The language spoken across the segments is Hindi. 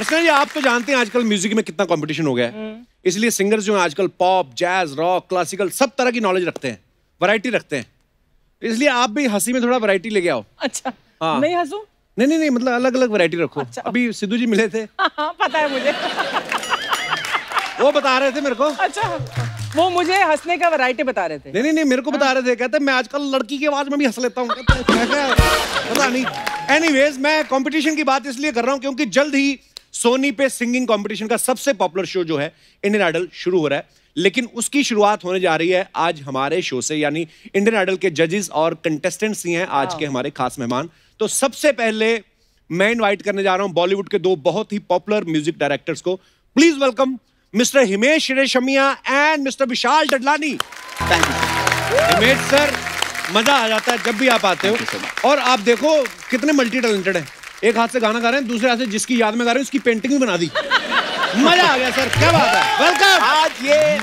अर्चना जी आप तो जानते हैं आजकल म्यूज़िक में कितना कंपटीशन हो गया है। इसलिए सिंगर्स जो हैं आजकल पॉप जैज रॉक क्लासिकल सब तरह की नॉलेज रखते हैं वैरायटी रखते हैं। इसलिए आप भी हँसी में थोड़ा वैरायटी लेके आओ। अच्छा हाँ। नहीं हंसू? नहीं नहीं नहीं मतलब अलग अलग वैरायटी रखो। अच्छा। अभी सिद्धू जी मिले थे। हाँ, हाँ, पता है मुझे। वो बता रहे थे मेरे को। अच्छा वो मुझे हंसने का वैरायटी बता रहे थे। नहीं नहीं नहीं मेरे को बता रहे थे कहते मैं आजकल लड़की की आवाज़ में भी हंस लेता हूँ। हैं, पता नहीं। एनीवेज मैं कंपटीशन की बात इसलिए कर रहा हूँ क्योंकि जल्द ही सोनी पे सिंगिंग कंपटीशन का सबसे पॉपुलर शो जो है इंडियन आइडल शुरू हो रहा है। लेकिन उसकी शुरुआत होने जा रही है आज हमारे शो से यानी इंडियन आइडल के जजेस और कंटेस्टेंट्स ही हैं आज के हमारे खास मेहमान। तो सबसे पहले मैं इनवाइट करने जा रहा हूँ बॉलीवुड के दो बहुत ही पॉपुलर म्यूज़िक डायरेक्टर्स को। Please welcome mister Himesh Reshammiya and mister Vishal Dadlani thank you Himesh sir मज़ा आ जाता है जब भी आप आते हो. और आप देखो कितने मल्टी टैलेंटेड हैं। एक हाथ से गाना गा रहे हैं दूसरे हाथ से जिसकी याद में गा रहे हैं उसकी पेंटिंग भी बना दी। मज़ा आ गया सर। क्या बात है। वेलकम आज ये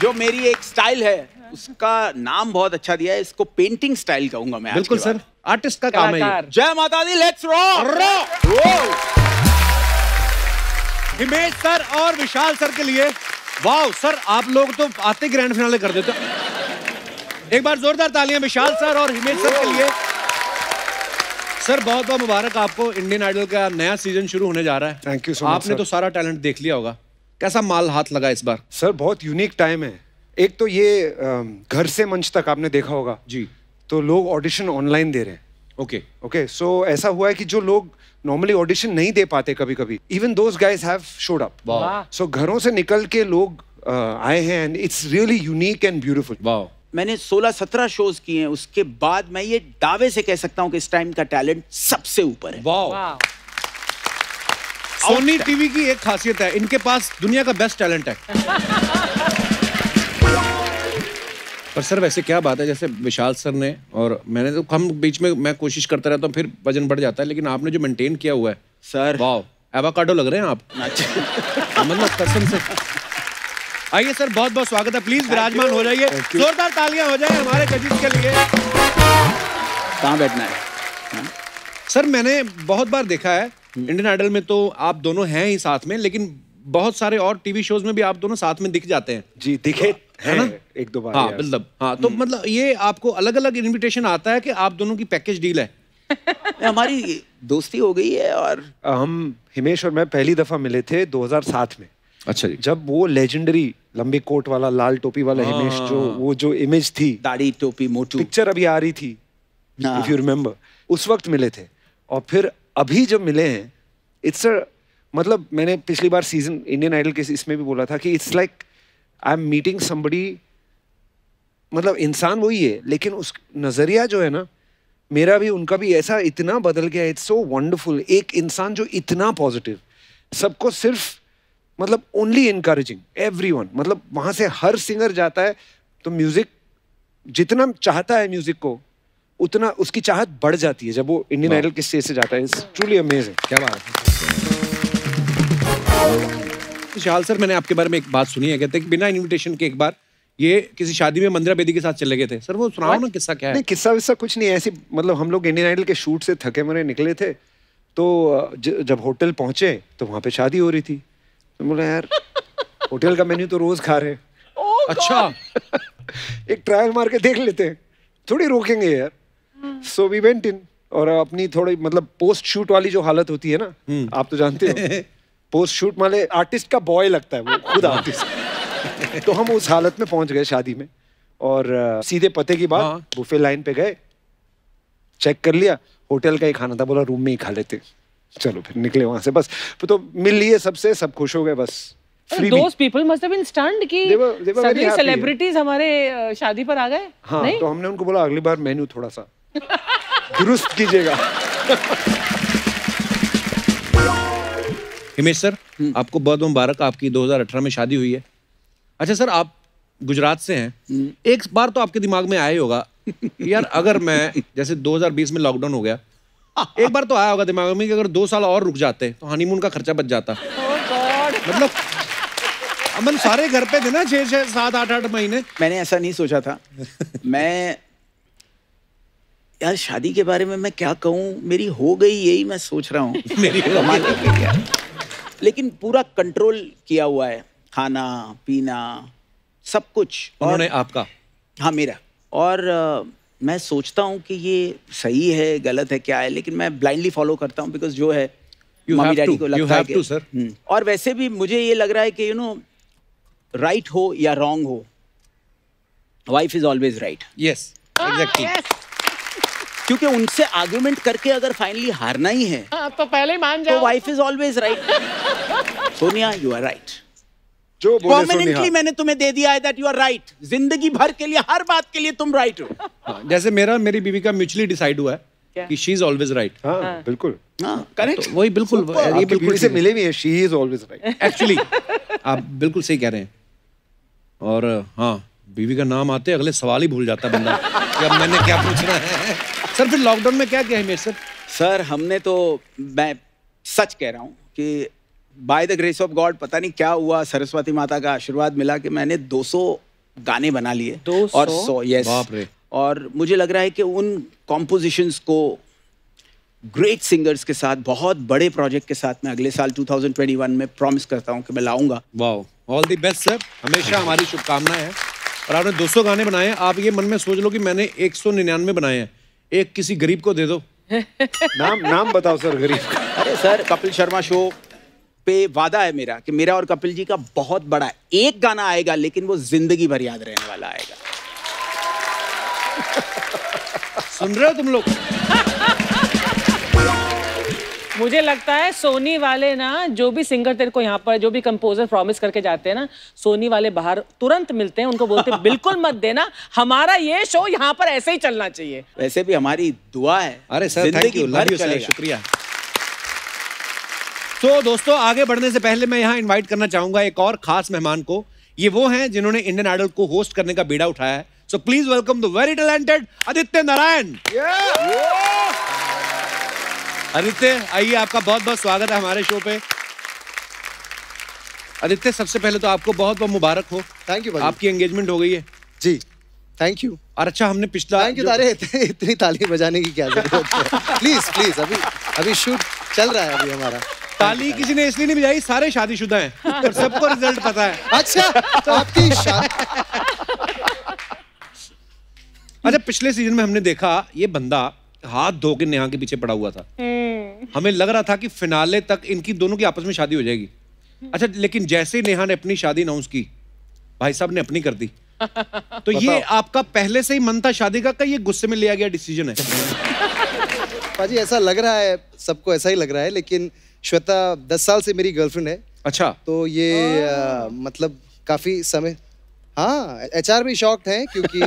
जो मेरी एक स्टाइल है उसका नाम बहुत अच्छा दिया है इसको पेंटिंग स्टाइल कहूँगा मैं बिल्कुल सर। आर्टिस्ट का काम है जय माता दी लेट्स रॉक हिमेश सर और विशाल सर के लिए वाह सर आप लोग तो आते ग्रैंड फिनाले कर देते एक बार जोरदार तालियाँ विशाल सर और हिमेश सर के लिए। सर बहुत बहुत मुबारक आपको इंडियन आइडल का नया सीज़न शुरू होने जा रहा है। Thank you so much, आपने तो सारा टैलेंट देख लिया होगा। कैसा माल हाथ लगा इस बार? सर बहुत यूनिक टाइम है। एक तो ये घर से मंच तक आपने देखा होगा। जी। तो लोग ऑडिशन ऑनलाइन दे रहे हैं। ओके ओके सो ऐसा हुआ है कि जो लोग नॉर्मली ऑडिशन नहीं दे पाते कभी कभी even those guys have showed up so घरों से निकल के लोग आए हैं and it's really unique and beautiful वाह। मैंने 16-17 शोज़ किए हैं उसके बाद मैं ये दावे से कह सकता हूँ कि इस टाइम का टैलेंट सबसे ऊपर है। वाह सोनी टीवी की एक खासियत है इनके पास दुनिया का बेस्ट टैलेंट है। पर सर वैसे क्या बात है जैसे विशाल सर ने और मैंने तो हम बीच में मैं कोशिश करता रहता हूँ फिर वज़न बढ़ जाता है लेकिन आपने जो मेंटेन किया हुआ है। सर वाह एवाकाडो लग रहे हैं आप? अच्छा। मतलब कसम से। आइए सर बहुत बहुत स्वागत है। प्लीज़ विराजमान हो जाइए। जोरदार तालियाँ हो जाए हमारे जजेस के लिए। कहाँ बैठना है? सर मैंने बहुत बार देखा है इंडियन आइडल में तो आप दोनों हैं ही साथ में लेकिन बहुत सारे और टीवी शोज़ में भी आप दोनों साथ में दिख जाते हैं। जी दिखे है ना? एक दो बार हाँ मतलब हाँ तो मतलब ये आपको अलग अलग इनविटेशन आता है कि आप दोनों की पैकेज डील है। हमारी दोस्ती हो गई है और हम हिमेश और मैं पहली दफ़ा मिले थे 2007 में। अच्छा जी। जब वो लेजेंडरी लंबे कोट वाला लाल टोपी वाला हिमेश जो वो जो इमेज थी दाढ़ी टोपी मोटू। पिक्चर अभी आ रही थी हाँ। इफ़ यू रिमेम्बर उस वक्त मिले थे। और फिर अभी जब मिले हैं इट्स अ मतलब मैंने पिछली बार सीज़न इंडियन आइडल के इसमें भी बोला था कि it's like I am meeting somebody मतलब इंसान वही है लेकिन उस नज़रिया जो है ना मेरा भी उनका भी ऐसा इतना बदल गया इट्स सो वंडरफुल एक इंसान जो इतना पॉजिटिव सबको सिर्फ़ मतलब ओनली इनकरेजिंग एवरीवन मतलब वहाँ से हर सिंगर जाता है तो म्यूज़िक जितना चाहता है म्यूज़िक को उतना उसकी चाहत बढ़ जाती है जब वो इंडियन आइडल के स्टेज से जाता है। इट्स ट्रूली अमेजिंग क्या बात है। विशाल सर मैंने आपके बारे में एक बात सुनी है। कहते हैं कि बिना इनविटेशन के एक बार ये किसी शादी में मंदिरा बेदी के साथ चले गए थे। सर वो सुनाओ ना किस्सा क्या है। नहीं किस्सा विस्सा कुछ नहीं ऐसी मतलब हम लोग इंडियन आइडल के शूट से थके मरे निकले थे तो जब होटल पहुँचे तो वहाँ पे शादी हो रही थी। तो बोला यार होटल का मेन्यू तो रोज खा रहे हैं. अच्छा। एक ट्रायल मार के देख लेते हैं। थोड़ी रोकेंगे यार। सो वी वेंट इन और अपनी थोड़ी मतलब पोस्ट शूट वाली जो हालत होती है ना आप तो जानते हो। पोस्ट शूट वाले आर्टिस्ट का बॉय लगता है वो खुद आर्टिस्ट तो हम उस हालत में पहुँच गए शादी में और सीधे पते की हाँ। बात बुफे लाइन पे गए चेक कर लिया होटल का ही खाना था बोला रूम में ही खा लेते चलो फिर निकले वहाँ से बस। तो मिल लिए सबसे सब खुश हो गए बस। Freebie. Those people must have been कि They were- they were सभी सेलिब्रिटीज हमारे शादी पर आ गए हाँ नहीं? तो हमने उनको बोला अगली बार मेन्यू थोड़ा सा दुरुस्त कीजिएगा। हिमेश सर आपको बहुत बहुत मुबारक आपकी 2018 में शादी हुई है। अच्छा सर आप गुजरात से हैं। एक बार तो आपके दिमाग में आया ही होगा यार अगर मैं जैसे 2020 में लॉकडाउन हो गया एक बार तो आया होगा दिमाग में कि अगर दो साल और रुक जाते तो हनीमून का खर्चा बच जाता। मतलब अमन सारे घर पे थे ना छह छह सात आठ आठ महीने। मैंने ऐसा नहीं सोचा था। मैं यार शादी के बारे में मैं क्या कहूँ? मेरी हो गई यही मैं सोच रहा हूँ। मेरी गई। लेकिन पूरा कंट्रोल किया हुआ है। खाना पीना सब कुछ। और आपका? हाँ मेरा। और मैं सोचता हूँ कि ये सही है गलत है क्या है लेकिन मैं ब्लाइंडली फॉलो करता हूँ बिकॉज़ जो है मम्मी डैडी को लगता है कि to. हम्म, और वैसे भी मुझे ये लग रहा है कि यू नो राइट हो या रॉन्ग हो wife is always right yes exactly क्योंकि उनसे आर्ग्यूमेंट करके अगर फाइनली हारना ही है हाँ, तो पहले मान तो जाओ। Wife is always right Sonia you are right जो बोले परमानेंटली मैंने तुम्हें दे दिया है दैट यू आर राइट ज़िंदगी भर के लिए हर बात के लिए तुम राइट हो। हाँ, जैसे मेरा और मेरी बीवी का म्यूचुअली डिसाइड हुआ है? कि शी इज़ ऑलवेज राइट हाँ बिल्कुल। हाँ करेक्ट तो वही बिल्कुल ये बिल्कुल से मिले भी है she is always right actually आप बिल्कुल सही कह रहे हैं। और हाँ बीवी का नाम आते अगले सवाल ही भूल जाता बंदा कि अब मैंने क्या पूछना है। सर फिर लॉकडाउन में क्या किया है मेरे सर? सर हमने तो मैं सच कह रहा हूँ कि by the grace of God पता नहीं क्या हुआ सरस्वती माता का आशीर्वाद मिला कि मैंने 200 गाने बना लिए। 200? और सौ यस और मुझे लग रहा है कि उन कॉम्पोजिशंस को ग्रेट सिंगर्स के साथ बहुत बड़े प्रोजेक्ट के साथ मैं अगले साल 2021 में प्रॉमिस करता हूँ कि मैं लाऊँगा। Wow all the best sir हमेशा हमारी शुभकामनाएँ हैं। और आपने 200 गाने बनाए हैं। आप ये मन में सोच लो कि मैंने 199 बनाए हैं। एक किसी गरीब को दे दो। नाम नाम बताओ सर गरीब। अरे सर कपिल शर्मा शो पे वादा है मेरा कि मेरा और कपिल जी का बहुत बड़ा एक गाना आएगा लेकिन वो ज़िंदगी भर याद रहने वाला आएगा। सुन रहे हो तुम लोग? मुझे लगता है सोनी वाले ना जो भी सिंगर तेरे को यहाँ पर जो भी कंपोजर प्रॉमिस करके जाते हैं ना सोनी वाले बाहर तुरंत मिलते हैं उनको बोलते हैं बिल्कुल मत देना हमारा ये शो यहाँ पर ऐसे ही चलना चाहिए। वैसे भी हमारी दुआ है अरे sir thank you love you sir शुक्रिया। तो दोस्तों आगे बढ़ने से पहले मैं यहाँ इनवाइट करना चाहूँगा एक और खास मेहमान को। ये वो हैं जिन्होंने इंडियन आइडल को होस्ट करने का बीड़ा उठाया है। So please welcome the very talented Aditya Narayan Aditya आइए आपका बहुत बहुत स्वागत है हमारे शो पे। आदित्य सबसे पहले तो आपको बहुत बहुत मुबारक हो। थैंक यू आपकी एंगेजमेंट हो गई है। जी। थैंक यू और अच्छा हमने पिछला थैंक यू तारे इतनी इतनी ताली बजाने की क्या ज़रूरत है? प्लीज़ प्लीज़ अभी अभी शूट चल रहा है अभी हमारा। ताली किसी ने इसलिए नहीं बजाई सारे शादीशुदा हैं। और सबको रिज़ल्ट पता है। अच्छा तो आपकी शादी अच्छा पिछले सीज़न में हमने देखा ये बंदा हाथ धो के नेहा के पीछे पड़ा हुआ था। हमें लग रहा था कि फिनाले तक इनकी दोनों की आपस में शादी हो जाएगी। अच्छा लेकिन जैसे ही नेहा ने अपनी शादी अनाउंस की भाई साहब ने अपनी कर दी। तो ये आपका पहले से ही मन था शादी का का ये गुस्से में लिया गया डिसीज़न है? पाजी ऐसा लग रहा है सबको ऐसा ही लग रहा है लेकिन श्वेता दस साल से मेरी गर्लफ्रेंड है। अच्छा। तो ये अ, मतलब काफ़ी समय हाँ एचआर भी शॉक्ड हैं क्योंकि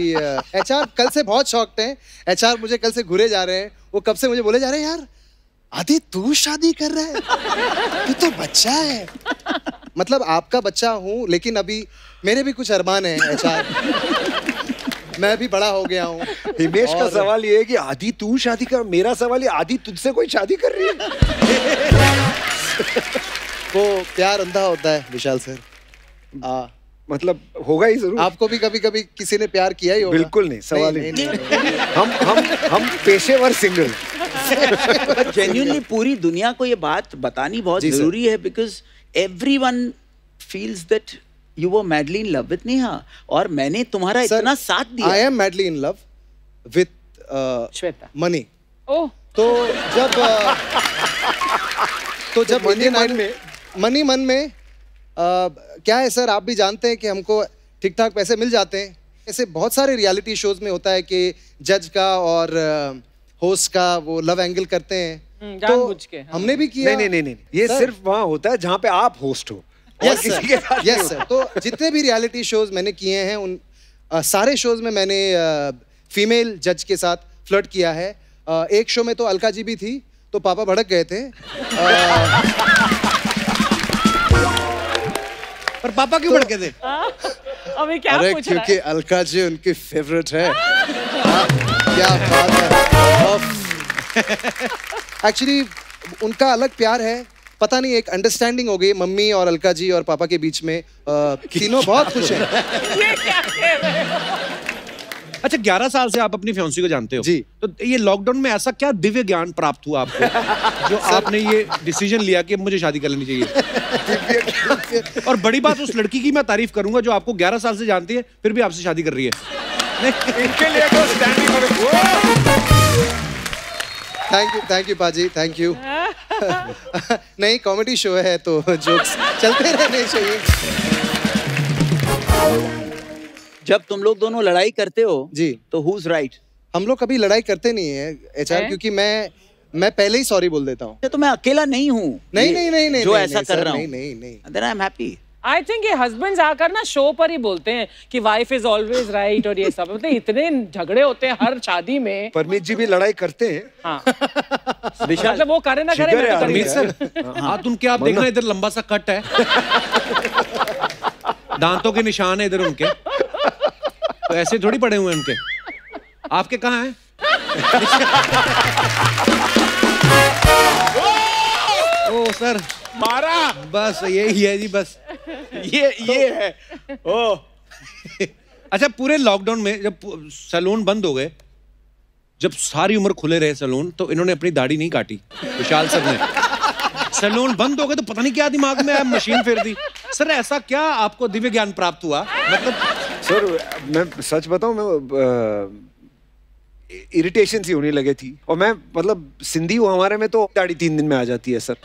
एचआर कल से बहुत शॉक्ड हैं। एच मुझे कल से घुरे जा रहे हैं। वो कब से मुझे बोले जा रहे हैं यार आदि तू शादी कर रहा है? तू तो बच्चा है। मतलब आपका बच्चा हूँ लेकिन अभी मेरे भी कुछ अरमान हैं एच मैं भी बड़ा हो गया हूँ। हिमेश का सवाल ये है कि आदि तू शादी कर मेरा सवाल ये आदि तुझसे कोई शादी कर रही है? वो प्यार अंधा होता है विशाल सर। आ, मतलब होगा ही ज़रूर। आपको भी कभी कभी किसी ने प्यार किया ही होगा। बिल्कुल नहीं सवाल ही नहीं, नहीं, नहीं, नहीं, हम हम हम पेशेवर सिंगल। बट जेन्युइनली पूरी दुनिया को ये बात बतानी बहुत ज़रूरी है because everyone feels that you वो madly in love with Neha और मैंने तुम्हारा Sir, इतना साथ दिया। I am madly in love with Shweta. Money oh. uh, तो जब uh, तो जब मनी मन में। मनी मन में uh, क्या है सर आप भी जानते हैं कि हमको ठीक ठाक पैसे मिल जाते हैं। ऐसे बहुत सारे रियलिटी शोज़ में होता है कि जज का और होस्ट का वो लव एंगल करते हैं। हम्म, तो के, हाँ। हमने भी किया। नहीं नहीं नहीं नहीं। ये Sir, सिर्फ़ वहाँ होता है जहाँ पे आप होस्ट हो। यस साथ सर यस सर तो जितने भी रियलिटी शोज़ मैंने किए हैं उन अ, सारे शोज़ में मैंने फीमेल जज के साथ फ्लर्ट किया है। अ, एक शो में तो अलका जी भी थी तो पापा भड़क गए थे। पर पापा क्यों भड़के थे? अभी क्या अरे पूछ रहा क्योंकि है अलका जी उनकी फेवरेट है। हाँ, क्या बात है। एक्चुअली उनका अलग प्यार है पता नहीं एक अंडरस्टैंडिंग हो गई मम्मी और अलका जी और पापा के बीच में। तीनों बहुत खुश हैं। अच्छा ग्यारह साल से आप अपनी फ्योंसी को जानते हो। जी। तो ये लॉकडाउन में ऐसा क्या दिव्य ज्ञान प्राप्त हुआ आपको जो आपने ये डिसीज़न लिया कि मुझे शादी कर लेनी चाहिए? और बड़ी बात उस लड़की की मैं तारीफ़ करूँगा जो आपको 11 साल से जानती है फिर भी आपसे शादी कर रही है। इनके लिए तो standing thank you thank you पाजी थैंक यू नहीं कॉमेडी शो है तो जोक्स चलते रहने चाहिए। जब तुम लोग दोनों लड़ाई करते हो जी। तो हुज राइट हम लोग कभी लड़ाई करते नहीं है एचआर क्योंकि मैं मैं पहले ही सॉरी बोल देता हूँ। तो मैं अकेला नहीं हूँ। नहीं नहीं नहीं नहीं जो नहीं, ऐसा नहीं, कर रहा नहीं हूँ नहीं। नहीं देन आई थिंक ये हस्बैंड्स आकर ना शो पर ही बोलते हैं कि वाइफ इज़ ऑलवेज राइट और ये सब। मतलब इतने झगड़े होते हैं हर शादी में। परमीत जी भी लड़ाई करते हैं। हाँ। विशाल मतलब वो करे ना करे जिगर मैं है तो करूँगा। सर हाथ उनके आप देखना इधर लंबा सा कट है। दांतों के निशान है इधर उनके। तो ऐसे थोड़ी पड़े हुए उनके। आपके कहाँ हैं? Oh sir. मारा। बस यही है जी बस। ये ये है। ओ अच्छा पूरे लॉकडाउन में जब सैलून बंद हो गए जब सारी उम्र खुले रहे सैलून तो इन्होंने अपनी दाढ़ी नहीं काटी विशाल सर ने। सैलून बंद हो गए तो पता नहीं क्या दिमाग में आया मशीन फेर दी। सर ऐसा क्या आपको दिव्य ज्ञान प्राप्त हुआ? मतलब सर मैं सच बताऊँ मैं इरिटेशन सी होने लगे थी। और मैं मतलब सिंधी हूँ हमारे में तो दाढ़ी तीन दिन में आ जाती है सर।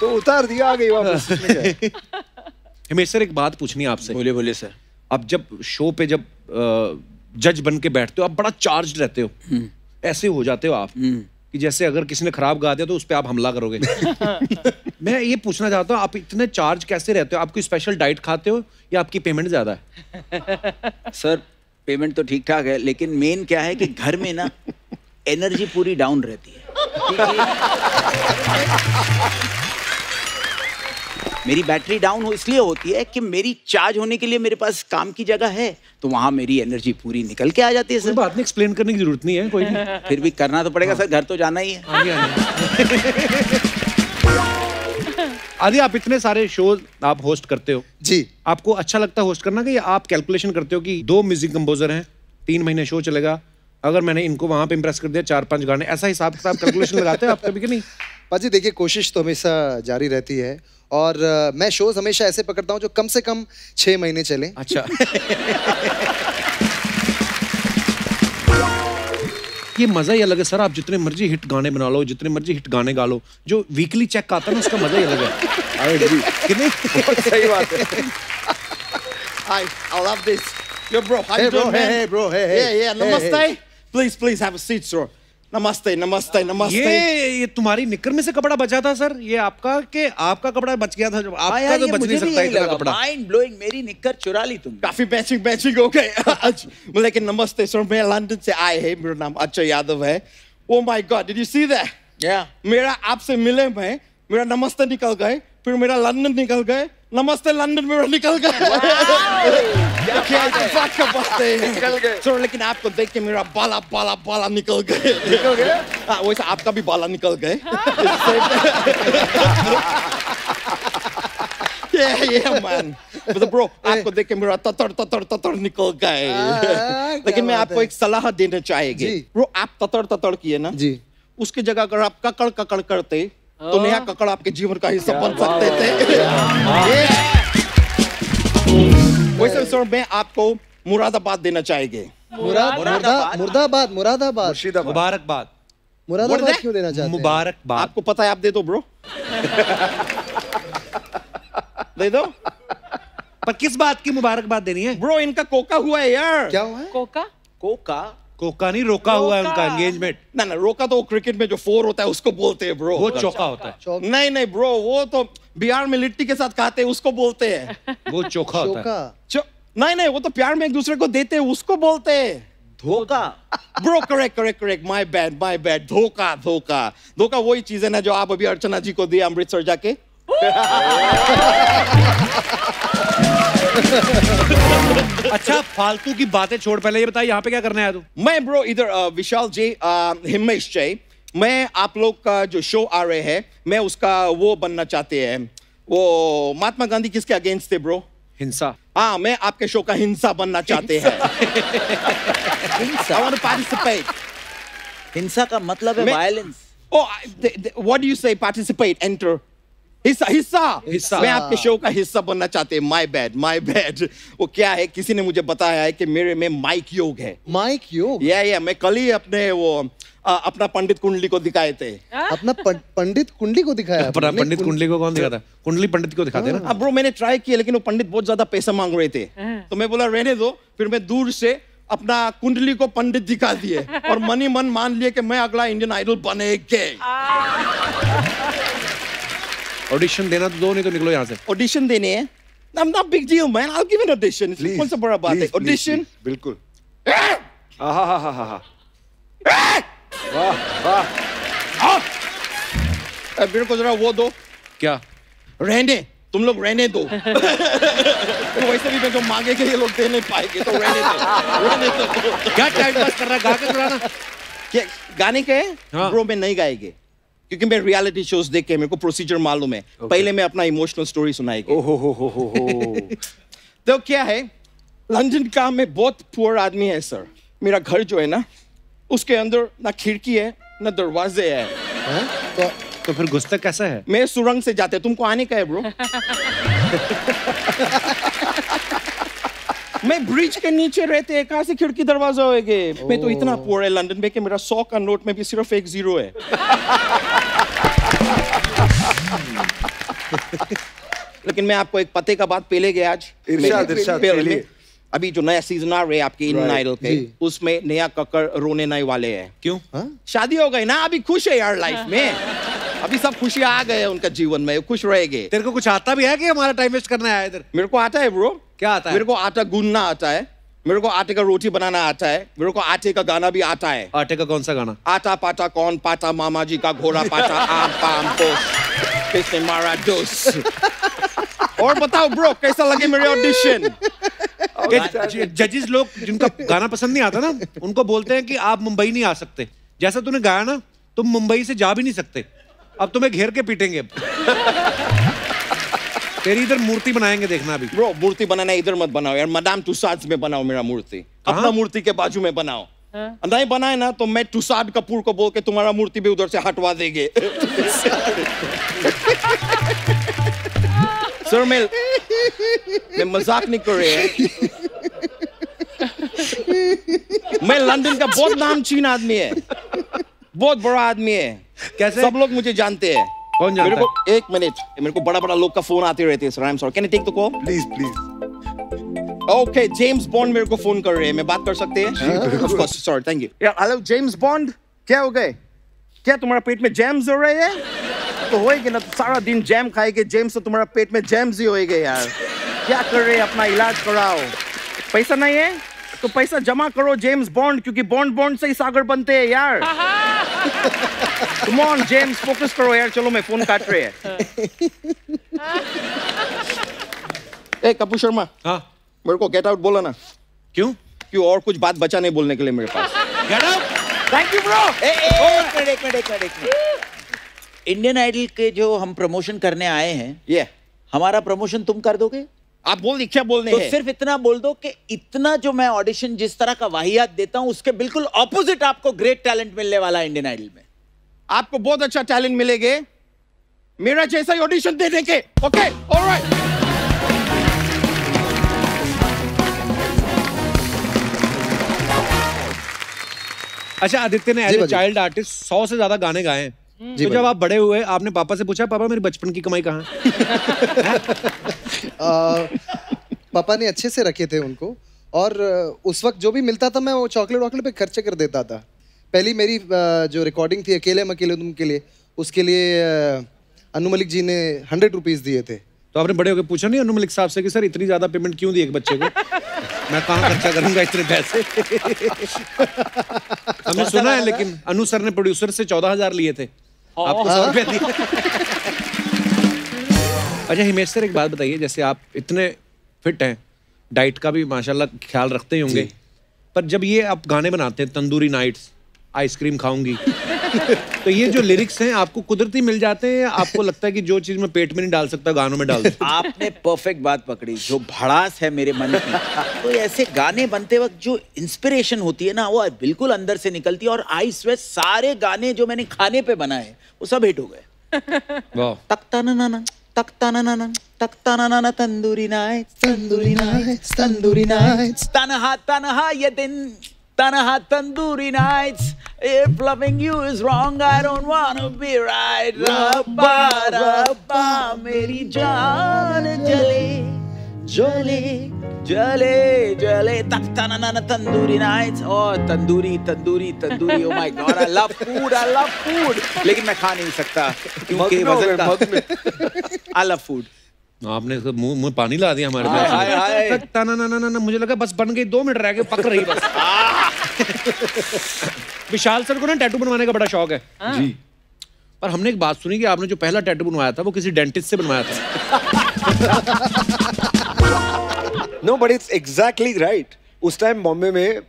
तो उतार दिया आ गई वापस? हिमेश सर एक बात पूछनी आपसे। बोले बोले सर। आप जब शो पे जब जज बन के बैठते हो आप बड़ा चार्ज रहते हो। ऐसे हो जाते हो आप कि जैसे अगर किसी ने खराब गा दिया तो उस पर आप हमला करोगे। मैं ये पूछना चाहता हूँ आप इतने चार्ज कैसे रहते हो? आप कोई स्पेशल डाइट खाते हो या आपकी पेमेंट ज़्यादा है? सर पेमेंट तो ठीक ठाक है लेकिन मेन क्या है कि घर में ना एनर्जी पूरी डाउन रहती है। मेरी बैटरी डाउन हो इसलिए होती है कि मेरी चार्ज होने के लिए मेरे पास काम की जगह है तो वहाँ मेरी एनर्जी पूरी निकल के आ जाती है सर। बात नहीं एक्सप्लेन करने की ज़रूरत नहीं है कोई नहीं फिर भी करना तो पड़ेगा सर घर तो जाना ही है। आगे आगे आदि आप इतने सारे शो आप होस्ट करते हो। जी। आपको अच्छा लगता है होस्ट करना कि आप कैलकुलेशन करते हो कि दो म्यूज़िक कंपोजर हैं तीन महीने शो चलेगा अगर मैंने इनको वहाँ पे इंप्रेस कर दिया चार पाँच गाने ऐसा हिसाब किताब कैलकुलेशन लगाते हो आप कभी कि नहीं पाजी देखिए कोशिश तो हमेशा जारी रहती है और अ, मैं शोज़ हमेशा ऐसे पकड़ता हूँ जो कम से कम छह महीने चले अच्छा ये मज़ा ही अलग है सर आप जितने मर्ज़ी हिट गाने बना लो जितने मर्ज़ी हिट गाने गा लो जो वीकली चेक आता है ना उसका मज़ा ही अलग है कि नहीं सही बात है Hi, I love this. Yo, bro, how Hey, you bro, doing, hey, man? hey, bro, hey, hey. Yeah, yeah, namaste. hey. Please, please have a seat, sir. Namaste, namaste, namaste. ये ये तुम्हारी निकर में से कपड़ा बचा था सर ये आपका के आपका कपड़ा बच गया था जब हाँ आपका तो बच नहीं सकता इतना कपड़ा। माइंड ब्लोइंग मेरी निक्कर चुरा ली तुम काफ़ी मैचिंग मैचिंग हो गए। आज लेकिन नमस्ते सर मैं लंदन से आए हैं मेरा नाम अक्षय यादव है। ओ my God did you see that या मेरा आपसे मिले मैं मेरा नमस्ते निकल गए फिर मेरा लंदन निकल गए नमस्ते लंदन में निकल गए। निकल। सर लेकिन आपको देख के मेरा बाला बाला बाला निकल गए। निकल गए? हाँ वैसे आपका भी बाला निकल गए। Yeah, yeah, man. But bro, आपको देख के मेरा ततर ततर ततर निकल गए। लेकिन मैं आपको एक सलाह देना चाहेंगे। ब्रो आप ततर ततर किए ना जी। उसकी जगह अगर आप ककड़ ककड़ करते तो नया ककड़ आपके जीवन का हिस्सा बन सकते थे। वैसे सर मैं आपको मुरादाबाद देना चाहेंगे। मुरादाबाद? मुरादाबाद? मुरादाबाद मुबारकबाद। मुरादाबाद क्यों देना चाहते हैं? मुबारकबाद। आपको पता है आप दे दो ब्रो। दे दो। पर किस बात की मुबारकबाद देनी है? ब्रो इनका कोका हुआ है यार। क्या हुआ है? कोका? कोका? कोका नहीं रोका हुआ है उनका एंगेजमेंट ना ना रोका तो क्रिकेट में जो फोर होता है उसको बोलते हैं ब्रो वो चौका होता है। नहीं नहीं ब्रो वो तो बिहार में लिट्टी के साथ खाते हैं उसको बोलते हैं। वो चोखा होता है। नहीं नहीं वो तो प्यार में एक दूसरे को देते हैं उसको बोलते हैं। धोखा। Bro correct correct correct my bad my bad धोखा धोखा। धोखा वही चीज़ है ना जो आप अभी अर्चना जी को दिया अमृतसर जाके। अच्छा फालतू की बातें छोड़ पहले ये बताइए यहाँ पे क्या करने आया तू? मैं ब्रो इधर विशाल जी हिमेश जय मैं आप लोग का जो शो आ रहे हैं मैं उसका वो बनना चाहते हैं। वो महात्मा गांधी किसके अगेंस्ट थे ब्रो हिंसा। हाँ मैं आपके शो का हिंसा बनना चाहते हैं। I want हिंसा का मतलब है violence Oh, th- what do you say? Participate, enter. हिस्सा हिस्सा। हिस्सा। मैं आपके शो का हिस्सा बनना चाहते हैं। माय बैड माय बैड वो क्या है? किसी ने मुझे बताया है कि मेरे में माइक योग है। माइक योग? या या मैं कल ही अपने वो अ, अपना पंडित कुंडली को दिखाए थे। अपना पं- पंडित कुंडली को दिखाया आपने? पंडित कुंडली को कौन दिखाता कुंडली पंडित को दिखाते ना? अब ब्रो मैंने ट्राई किया लेकिन वो पंडित बहुत ज़्यादा पैसा मांग रहे थे। तो मैं बोला रहने दो फिर मैं दूर से अपना कुंडली को पंडित दिखा दिए। और मनी मन मान लिए कि मैं अगला इंडियन आइडल बनेगे। ऑडिशन देना तो दो नहीं तो निकलो यहाँ से। ऑडिशन देने हैं। I'm not big deal man. I'll give an audition. Please, कौन सा बड़ा बात है ऑडिशन बिल्कुल आहा हा हा हा हा वाह वाह मेरे को जरा वो दो क्या? रहने तुम लोग रहने दो। तो वैसे भी मैं जो मांगेंगे ये लोग दे नहीं पाएँगे तो रहने दो। रहने दो। क्या टाइम पास कर रहा है? गा के चलाना क्या गाने के हाँ। ब्रो मैं नहीं गाएँगे। क्योंकि मैं रियलिटी शोज़ देख के मेरे को प्रोसीजर मालूम है। Okay. पहले मैं अपना इमोशनल स्टोरी सुनाएगी। ओ हो हो हो तो क्या है? लंदन का मैं बहुत पुअर आदमी है सर मेरा घर जो है ना उसके अंदर ना खिड़की है ना दरवाजे है। हाँ? तो तो फिर घुसता कैसा है? मैं सुरंग से जाते तुमको आने का है ब्रो मैं ब्रिज के नीचे रहते हैं कहाँ से खिड़की दरवाज़ा होएगे? मैं तो इतना पुअर है लंदन में कि मेरा सौ का नोट में भी सिर्फ़ एक ज़ीरो है। लेकिन मैं आपको एक पते का बात पहले गया आज। इरशाद, इरशाद, पहले- पहले। अभी जो नया सीज़न आ रहे हैं आपके इंडियन Right. आइडल के उसमें नया कक्कर रोने नहीं वाले हैं। क्यों? शादी हो गई ना? अभी खुश है यार लाइफ में। अभी सब खुशी आ गए उनका जीवन में खुश रहेंगे। तेरे को कुछ आता भी है कि हमारा टाइम वेस्ट करना है इधर? मेरे को आता है ब्रो क्या आता है? मेरे को आटा गूंदना आता है मेरे को आटे का रोटी बनाना आता है मेरे को आटे का गाना भी आता है। आटे का कौन सा गाना? आटा पाटा कौन पाटा मामा जी का घोड़ा पाटा आम पाम पोस मारा दोस और बताओ ब्रो कैसा लगे मेरे ऑडिशन जजेस लोग जिनका गाना पसंद नहीं आता ना उनको बोलते हैं कि आप मुंबई नहीं आ सकते। जैसा तूने गाया ना तुम मुंबई से जा भी नहीं सकते। अब तुम्हें घेर के पीटेंगे तेरी इधर मूर्ति बनाएँगे देखना अभी। ब्रो मूर्ति बनाना इधर मत बनाओ यार। मदाम टुसाद में बनाओ मेरा मूर्ति। अपना मूर्ति के बाजू में बनाओ। नहीं बनाए ना तो मैं टुसाद कपूर को बोल के तुम्हारा मूर्ति भी उधर से हटवा देंगे। सर मैं मैं मज़ाक नहीं कर रहे हैं। मैं लंदन का बहुत नामचीन आदमी है। बहुत बड़ा आदमी है। कैसे? सब लोग मुझे जानते हैं। कौन जानता मेरे को एक मिनट। मेरे को बड़ा बड़ा लोग का फ़ोन आते रहते हैं sir. I am sorry can take the call please please okay James Bond मेरे को फ़ोन कर रहे हैं। मैं बात कर सकते हैं? Of course sorry thank you यार हेलो जेम्स बॉन्ड क्या हो गए? क्या तुम्हारा पेट में जैम्स हो रहे हैं? तो होएगे ना तो सारा दिन जैम खाएगे। जेम्स तो तुम्हारा पेट में जैम्स ही होएगे यार। क्या कर रहे हैं? अपना इलाज कराओ। पैसा नहीं है? तो पैसा जमा करो जेम्स बॉन्ड क्योंकि बॉन्ड बॉन्ड से ही सागर बनते हैं यार। कम ऑन जेम्स फोकस करो यार चलो मैं फ़ोन काट रहे हैं। ए कपूर शर्मा। हाँ। मेरे को गेट आउट बोला ना। क्यों? क्यों और कुछ बात बचा नहीं बोलने के लिए मेरे पास। Get out! Thank you bro ए, ए, एक मिनट एक मिनट एक मिनट एक मिनट। इंडियन आइडल के जो हम प्रमोशन करने आए हैं ये हमारा प्रमोशन तुम कर दोगे? आप बोल दी क्या बोलने तो हैं? सिर्फ़ इतना बोल दो कि इतना जो मैं ऑडिशन जिस तरह का वाहियात देता हूँ उसके बिल्कुल ऑपोजिट आपको ग्रेट टैलेंट मिलने वाला है इंडियन आइडल में। आपको बहुत अच्छा टैलेंट मिलेगे। मेरा जैसा ही ऑडिशन देने के ओके ऑलराइट अच्छा आदित्य ने एज भाजी। चाइल्ड आर्टिस्ट सौ से ज़्यादा गाने गाए हैं। तो जब आप बड़े हुए आपने पापा से पूछा पापा मेरी बचपन की कमाई कहाँ? पापा ने अच्छे से रखे थे उनको और उस वक्त जो भी मिलता था मैं वो चॉकलेट वॉकलेट पे खर्चे कर देता था। पहली मेरी जो रिकॉर्डिंग थी अकेले हम अकेले तुम के लिए उसके लिए अनु मलिक जी ने हंड्रेड रुपीज़ दिए थे। तो आपने बड़े होकर पूछा नहीं अनु मलिक साहब से कि सर इतनी ज़्यादा पेमेंट क्यों दी एक बच्चे को? मैं कहाँ खर्चा करूँगा इतने पैसे? हमने सुना है लेकिन अनु सर ने प्रोड्यूसर से चौदह हज़ार लिए थे। आपको सौ रुपया दिए अच्छा हिमेश सर एक बात बताइए जैसे आप इतने फिट हैं डाइट का भी माशाल्लाह ख्याल रखते ही होंगे पर जब ये आप गाने बनाते हैं तंदूरी नाइट्स आइसक्रीम खाऊँगी तो ये जो लिरिक्स हैं आपको कुदरती मिल जाते हैं आपको लगता है कि जो चीज़ मैं पेट में नहीं डाल सकता गानों में डाल? आपने परफेक्ट बात पकड़ी जो भड़ास है मेरे मन की। तो ऐसे गाने बनते वक्त जो इंस्पिरेशन होती है ना वो बिल्कुल अंदर से निकलती है और आई स्वे सारे गाने जो मैंने खाने पे बनाए वो सब हिट हो गए। तख्ता ना ना ना तख्ता ना ना ना तख्ता ना ना ना tandoori nights tandoori nights tandoori nights. तन्हा तन्हा ये दिन तन्हा tandoori nights. If loving you is wrong I don't wanna be right. रब्बा रब्बा मेरी जान जले जले जले जले तख्ता ना ना ना तंदूरी नाइट्स और tandoori tandoori tandoori oh my God I love food I love food लेकिन मैं खा नहीं सकता क्योंकि हो वज़न में। आई लव फ़ूड आपने तो मुँह मुँह पानी ला दिया हमारे हाय, हाय, हाय। पे ना ना ना ना मुझे लगा बस बन गई दो मिनट रह गए पक रही बस। विशाल सर को ना टैटू बनवाने का बड़ा शौक है। जी। पर हमने एक बात सुनी कि आपने जो पहला टैटू बनवाया था वो किसी डेंटिस्ट से बनवाया था। No but it's exactly right उस टाइम बॉम्बे में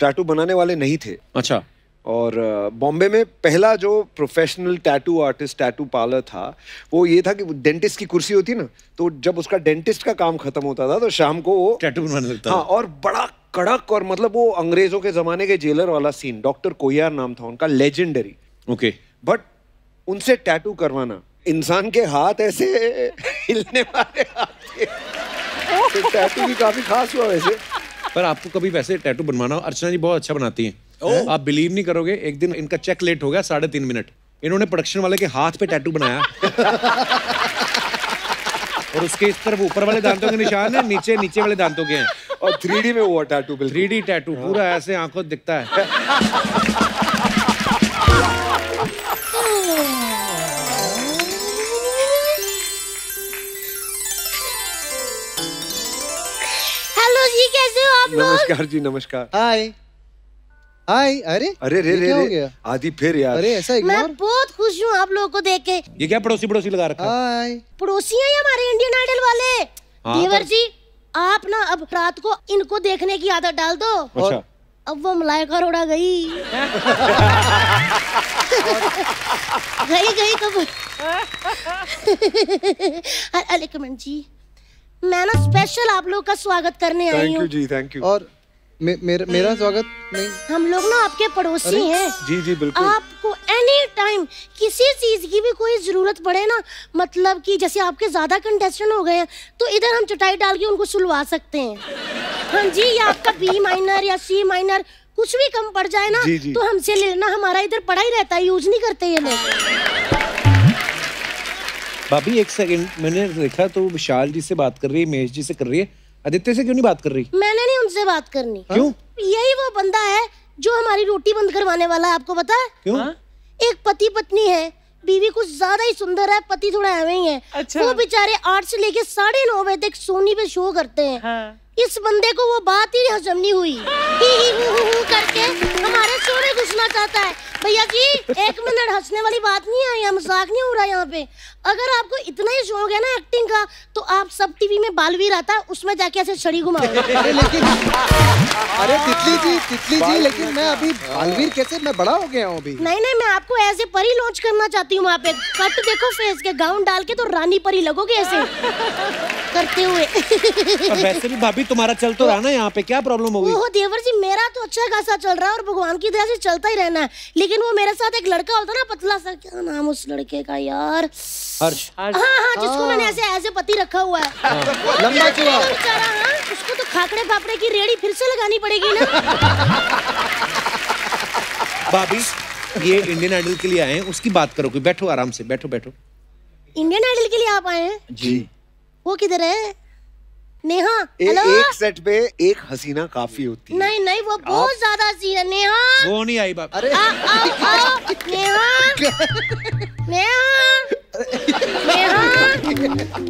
टैटू बनाने वाले नहीं थे। अच्छा। और बॉम्बे में पहला जो professional tattoo artist tattoo parlour था वो ये था कि डेंटिस्ट की कुर्सी होती ना तो जब उसका डेंटिस्ट का काम खत्म होता था तो शाम को वो टैटू बनवाने लगता हाँ था और बड़ा कड़क और मतलब वो अंग्रेज़ों के जमाने के जेलर वाला सीन डॉक्टर कोयार नाम था उनका लेजेंडरी ओके। बट उनसे टैटू करवाना इंसान के हाथ ऐसे हिलने वाले हाथ टैटू भी काफ़ी खास हुआ वैसे। पर आपको कभी वैसे टैटू बनवाना अर्चना जी बहुत अच्छा बनाती हैं। आप बिलीव नहीं करोगे एक दिन इनका चेक लेट हो गया साढ़े तीन मिनट। इन्होंने प्रोडक्शन वाले के हाथ पे टैटू बनाया। और उसके इस तरफ़ ऊपर वाले दांतों के निशान है नीचे नीचे वाले दांतों के हैं। और थ्री में हुआ टैटू बिल्कुल। थ्री डी टैटू पूरा ऐसे आँखों दिखता है। हेलो जी कैसे हो आप लोग? नमस्कार जी नमस्कार। हाय हाय अरे अरे रे रे रे। आदि फिर यार। अरे ऐसा मैं बहुत खुश हूँ आप लोगों को देख के। ये क्या पड़ोसी पड़ोसी लगा रखा? है हाय पड़ोसी हैं हमारे इंडियन आइडल वाले। हाँ, देवर जी आप ना अब रात को इनको देखने की आदत डाल दो। अच्छा। अब वो मलाइका रोड़ा गई। गई गई कब? अरे कमेंट जी। मैं ना स्पेशल आप लोग का स्वागत करने आई थैंक यू हूँ। जी थैंक यू और मे, मेरा मेरा स्वागत नहीं। हम लोग ना आपके पड़ोसी हैं। जी जी बिल्कुल। आपको एनी टाइम किसी चीज़ की भी कोई ज़रूरत पड़े ना मतलब कि जैसे आपके ज़्यादा कंटेस्टेंट हो गए हैं तो इधर हम चटाई डाल के उनको सुलवा सकते हैं। हाँ जी या आपका बी माइनर या सी माइनर कुछ भी कम पड़ जाए ना जी, जी। तो हमसे ले लेना हमारा इधर पड़ा ही रहता है यूज़ नहीं करते ये लोग। भाभी एक सेकंड मैंने देखा तो विशाल जी से बात कर रही है महेश जी से कर रही है। आदित्य से क्यों नहीं बात कर रही? मैंने उनसे बात करनी। क्यों? यही वो बंदा है जो हमारी रोटी बंद करवाने वाला है आपको पता है? क्यों? एक पति पत्नी है बीवी कुछ ज़्यादा ही सुंदर है पति थोड़ा एवं ही है। अच्छा। वो बेचारे आठ से लेके साढ़े नौ बजे तक सोनी पे शो करते हैं। हाँ। इस बंदे को वो बात ही हजम नहीं हुई। ही ही हु हु हु करके हमारे सोने में घुसना चाहता है। भैया जी एक मिनट हंसने वाली बात नहीं है यहाँ मज़ाक नहीं हो रहा यहाँ पे? अगर आपको इतना ही शौक है ना एक्टिंग का तो आप सब टीवी में बालवीर आता है उसमें जाके ऐसे छड़ी घुमाओ। अरे लेकिन अरे तितली जी तितली जी लेकिन मैं अभी बालवीर कैसे? मैं बड़ा हो गया हूँ अभी। नहीं नहीं मैं आपको ऐसे परी लॉन्च करना चाहती हूँ वहाँ पे। कट देखो फेस के गाउन डाल के तो रानी परी लगोगे ऐसे। करते हुए। वैसे भी भाभी तुम्हारा चल तो रहा ना यहाँ पे क्या प्रॉब्लम हो गई? देवर जी मेरा तो अच्छा खासा चल रहा है और भगवान की दया से चलता ही रहना है। लेकिन वो मेरे साथ एक लड़का होता ना पतला सा क्या नाम उस लड़के का यार? हर्ष। हाँ हाँ जिसको मैंने ऐसे ऐसे पति रखा हुआ है। लंबा चूहा। करेगा बेचारा हाँ? उसको तो खाकड़े पापड़े की रेड़ी फिर से लगानी पड़ेगी ना। भाभी ये इंडियन आइडल के लिए आए हैं उसकी बात करो कोई। बैठो आराम से बैठो बैठो। इंडियन आइडल के लिए आप आए हैं? जी। वो किधर है? नेहा ए, एक सेट पे एक हसीना काफ़ी होती है। नहीं नहीं वो बहुत ज़्यादा सी है नेहा? वो नहीं आई बाप। अरे। आ, आओ, नेहा? नेहा? नेहा?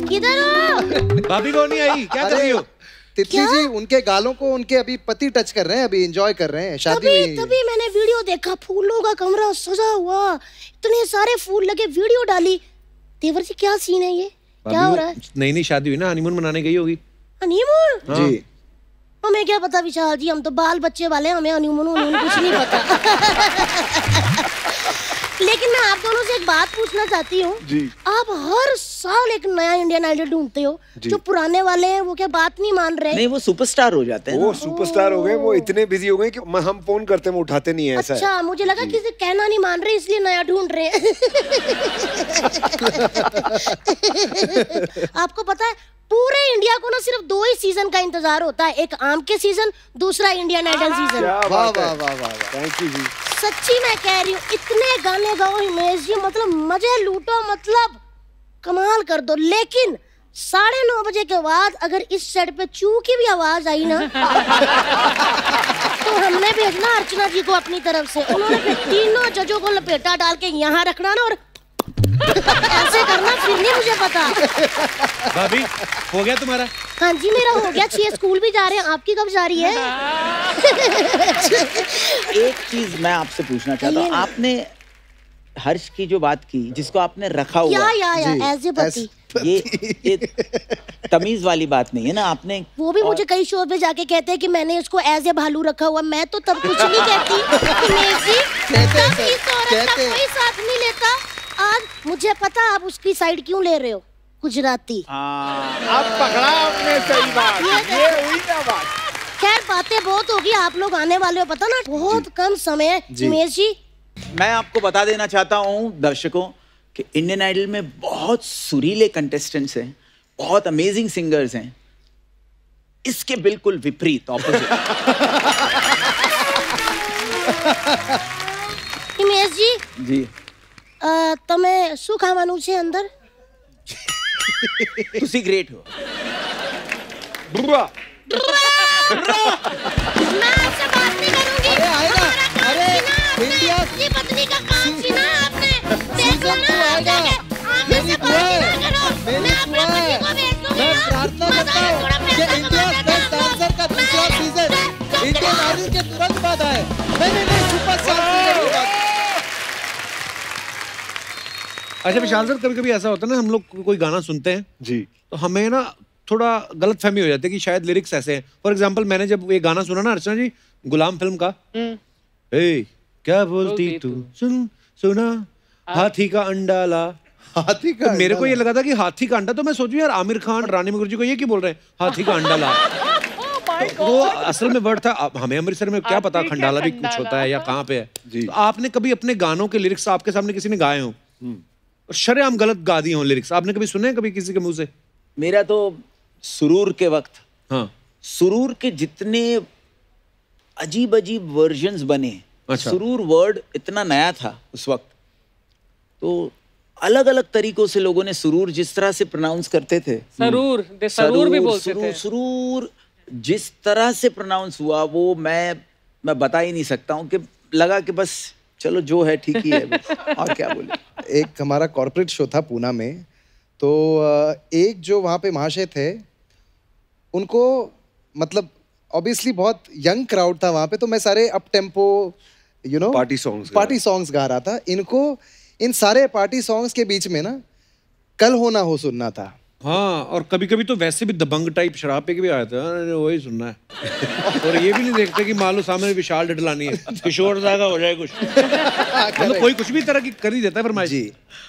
किधर हो? भाभी वो नहीं आई। क्या कर रही हो? तितली जी उनके गालों को उनके अभी पति टच कर रहे हैं अभी एंजॉय कर रहे हैं शादी तभी तभी मैंने वीडियो देखा फूलों का कमरा सजा हुआ। इतने सारे फूल लगे वीडियो डाली। देवर जी क्या सीन है ये? क्या हो रहा है? नहीं नहीं शादी हुई ना हनीमून मनाने गई होगी। हनीमून? जी। हमें क्या पता विशाल जी हम तो बाल बच्चे वाले हमें हनीमून हनीमून कुछ नहीं पता। लेकिन मैं आप दोनों से एक बात पूछना चाहती हूँ। आप हर साल एक नया इंडियन आइडल ढूंढते हो जो। पुराने वाले हैं वो क्या बात नहीं मान रहे? नहीं वो सुपरस्टार हो जाते हैं वो सुपरस्टार हो गए वो इतने बिज़ी हो गए कि हम फ़ोन करते हैं उठाते नहीं है ऐसा है। अच्छा मुझे लगा किसी कहना नहीं मान रहे इसलिए नया ढूंढ रहे आपको पता है पूरे इंडिया को ना सिर्फ़ दो ही सीज़न का इंतज़ार होता है। एक आम के सीज़न दूसरा इंडियन आइडल सीज़न वाह वाह वाह वाह वाह। थैंक यू जी। सच्ची मैं कह रही हूँ इतने गाने गाओ हिमेश जी मतलब मज़े लूटो मतलब कमाल कर दो। लेकिन साढ़े नौ बजे के बाद अगर इस सेट पे चू की भी आवाज़ आई ना तो हमने भेजना अर्चना जी को अपनी तरफ़ से उन्होंने तीनों जजों को लपेटा डाल के यहाँ रखना ना और ऐसे करना फिर नहीं मुझे पता। भाभी हो गया तुम्हारा? हाँ जी मेरा हो गया छह स्कूल भी जा रहे हैं। आपकी कब जा रही है? एक चीज़ मैं आपसे पूछना चाहता हूँ। आपने हर्ष की जो बात की जिसको आपने रखा हुआ या या या जी, एज ए पति। ये, ये तमीज वाली बात नहीं है ना? आपने वो भी और... मुझे कई शो पे जाके कहते हैं कि मैंने इसको एज ए भालू रखा हुआ। मैं तो तब कुछ नहीं कहती कहते तब सर, इस औरत का कहते। कोई साथ नहीं लेता। आज मुझे पता आप उसकी साइड क्यों ले रहे हो? गुजराती। अब पकड़ा आपने सही बात। ये हुई ना बात? खैर बातें बहुत होगी आप लोग आने वाले हो पता ना? बहुत कम समय दिनेश जी। मैं आपको बता देना चाहता हूँ दर्शकों कि इंडियन आइडल में बहुत सुरीले कंटेस्टेंट्स हैं बहुत अमेजिंग सिंगर्स हैं। इसके बिल्कुल विपरीत ऑपोजिट हिमेश जी। તમે શું ખાવાનું છે અંદર तुसी ग्रेट हो मैं आपसे बात नहीं करूंगी अरे आएगा, हमारा काम अरे, छीना आपने, इंडिया- अपनी पत्नी का काम छीना आपने देखो सीजन ना टू आप आएगा। जाके आमने मेरी से दुआ बात है, ना करो मेरी मैं अपने दुआ पति है। को भेज दूंगी मैं ना। प्रार्थना मजा करता है, हूँ थोड़ा कि पैसा इंडिया कमा के बेस्ट दो। डांसर का दूसरा मैं- सीजन मैं- इंडियन आइडल के तुरंत बाद आए नहीं नहीं नहीं सुपरस्टार सीजन अच्छा विशाल सर कभी कभी ऐसा होता है ना हम लोग कोई गाना सुनते हैं जी। तो हमें ना थोड़ा गलत फहमी हो जाती है कि शायद लिरिक्स ऐसे हैं। फॉर एग्ज़ाम्पल मैंने जब ये गाना सुना ना अर्चना जी गुलाम फ़िल्म का ए क्या बोलती तू? सुन सुना हाथी का अंडा ला हाथी का तो मेरे को ये लगा था कि हाथी का अंडा तो मैं सोचूं यार आमिर खान रानी मुखर्जी को ये क्यों बोल रहे हैं? हाथी का अंडा ला तो वो असल में वर्ड था हमें अमृतसर में क्या पता खंडाला भी कुछ होता है या कहाँ पे है? तो आपने कभी अपने गानों के लिरिक्स आपके सामने किसी ने गाए हो? और शरेआम गलत गा दिए हो लिरिक्स आपने कभी सुने कभी किसी के मुँह से? मेरा तो सुरूर के वक्त हाँ। सुरूर के जितने अजीब अजीब वर्जन्स बने अच्छा। सुरूर वर्ड इतना नया था उस वक्त। तो अलग अलग तरीकों से लोगों ने सुरूर जिस तरह से प्रोनाउंस करते थे सरूर दे सरूर भी बोलते सुरूर, थे। सुरूर जिस तरह से प्रोनाउंस हुआ वो मैं मैं बता ही नहीं सकता हूँ कि लगा कि बस चलो जो है ठीक ही है। और क्या बोले? एक हमारा कॉरपोरेट शो था पूना में तो एक जो वहाँ पे महाशय थे उनको मतलब ऑब्वियसली बहुत यंग क्राउड था वहाँ पे तो मैं सारे up tempo you know party songs party songs गा रहा था। इनको इन सारे पार्टी सॉन्ग्स के बीच में ना कल होना हो सुनना था। हाँ और कभी कभी तो वैसे भी दबंग टाइप शराब पे के भी आए थे वही सुनना है। और ये भी नहीं देखते कि मालूम सामने विशाल डडलानी है। किशोर दा का हो जाए कुछ। मतलब कोई कुछ भी तरह की कर ही देता है फरमाइश। जी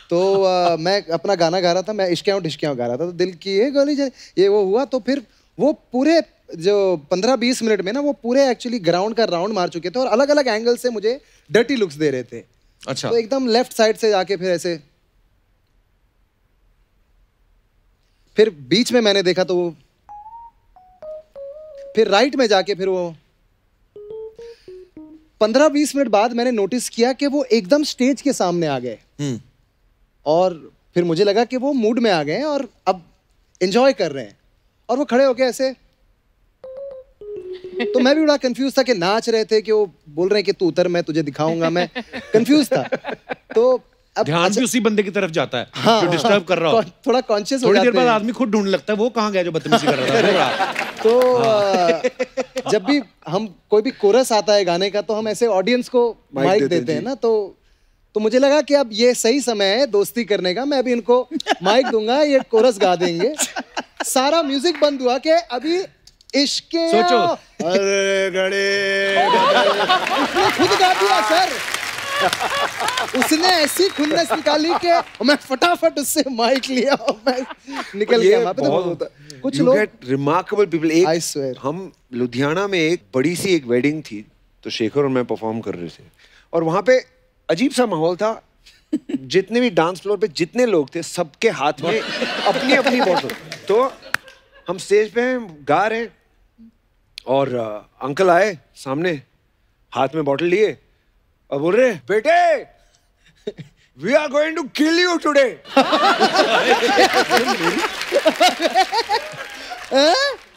तो अ, मैं अपना गाना गा रहा था मैं इश्कियाँ ढिश्कियाँ गा रहा था तो दिल की ये गली जाए ये वो हुआ तो फिर वो पूरे जो पंद्रह बीस मिनट में ना वो पूरे एक्चुअली ग्राउंड का राउंड मार चुके थे और अलग अलग एंगल से मुझे डर्टी लुक्स दे रहे थे। अच्छा। तो एकदम लेफ़्ट साइड से जाके फिर ऐसे फिर बीच में मैंने देखा तो वो फिर राइट में जाके फिर वो पंद्रह बीस मिनट बाद मैंने नोटिस किया कि वो एकदम स्टेज के सामने आ गए। हम्म। और फिर मुझे लगा कि वो मूड में आ गए हैं और अब एंजॉय कर रहे हैं। और वो खड़े होके ऐसे तो मैं भी बड़ा कंफ्यूज था कि नाच रहे थे कि वो बोल रहे हैं कि तू उतर मैं तुझे दिखाऊँगा मैं कंफ्यूज था। तो अब ध्यान अच्छा- भी उसी बंदे की तरफ़ जाता है हाँ, जो डिस्टर्ब कर रहा हो। थोड़ा कॉन्शियस थोड़ी देर बाद आदमी खुद ढूँढने लगता है वो कहाँ गया जो बदतमीजी कर रहा रहा। तो जब भी हम कोई भी कोरस आता है गाने का तो हम ऐसे ऑडियंस को माइक देते हैं, हैं ना तो तो मुझे लगा कि अब ये सही समय है दोस्ती करने का मैं अभी इनको माइक दूँगा ये कोरस गा देंगे। सारा म्यूज़िक बंद हुआ कि अभी इश्क सोचो। अरे गड़े खुद गा दिया सर। उसने ऐसी खुन्नस निकाली कि मैं फटाफट उससे माइक लिया और मैं निकल गया। वहाँ पे तो होता कुछ लोग remarkable people एक. हम लुधियाना में एक बड़ी सी एक वेडिंग थी तो शेखर और मैं परफॉर्म कर रहे थे। और वहाँ पे अजीब सा माहौल था। जितने भी डांस फ्लोर पे जितने लोग थे सबके हाथ में अपनी अपनी बॉटल तो हम स्टेज पे हैं गा रहे हैं और अंकल आए सामने हाथ में बॉटल लिए। और बोल रहे बेटे we are going to kill you today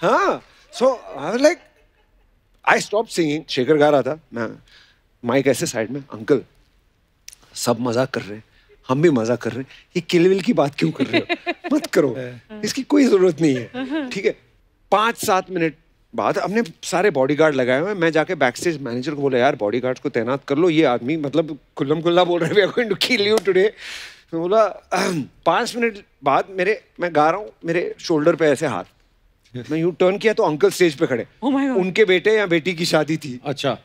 हाँ so I like I stop singing Shekhar गा रहा था मैं माइक ऐसे साइड में अंकल सब मज़ाक कर रहे हैं हम भी मज़ाक कर रहे हैं ये किल विल की बात क्यों कर रहे हो? मत करो इसकी कोई ज़रूरत नहीं है ठीक है? पाँच सात मिनट बाद हमने सारे बॉडीगार्ड लगाए हुए हैं। मैं जाके बैक स्टेज मैनेजर को बोला यार बॉडीगार्ड्स को तैनात कर लो ये आदमी मतलब खुल्लम खुल्ला बोल रहे हैं going to kill you today मैं बोला "अहम, पाँच मिनट बाद मेरे मैं गा रहा हूँ मेरे शोल्डर पे ऐसे हाथ। मैं यू टर्न किया तो अंकल स्टेज पे खड़े। Oh उनके बेटे या बेटी की शादी थी। अच्छा।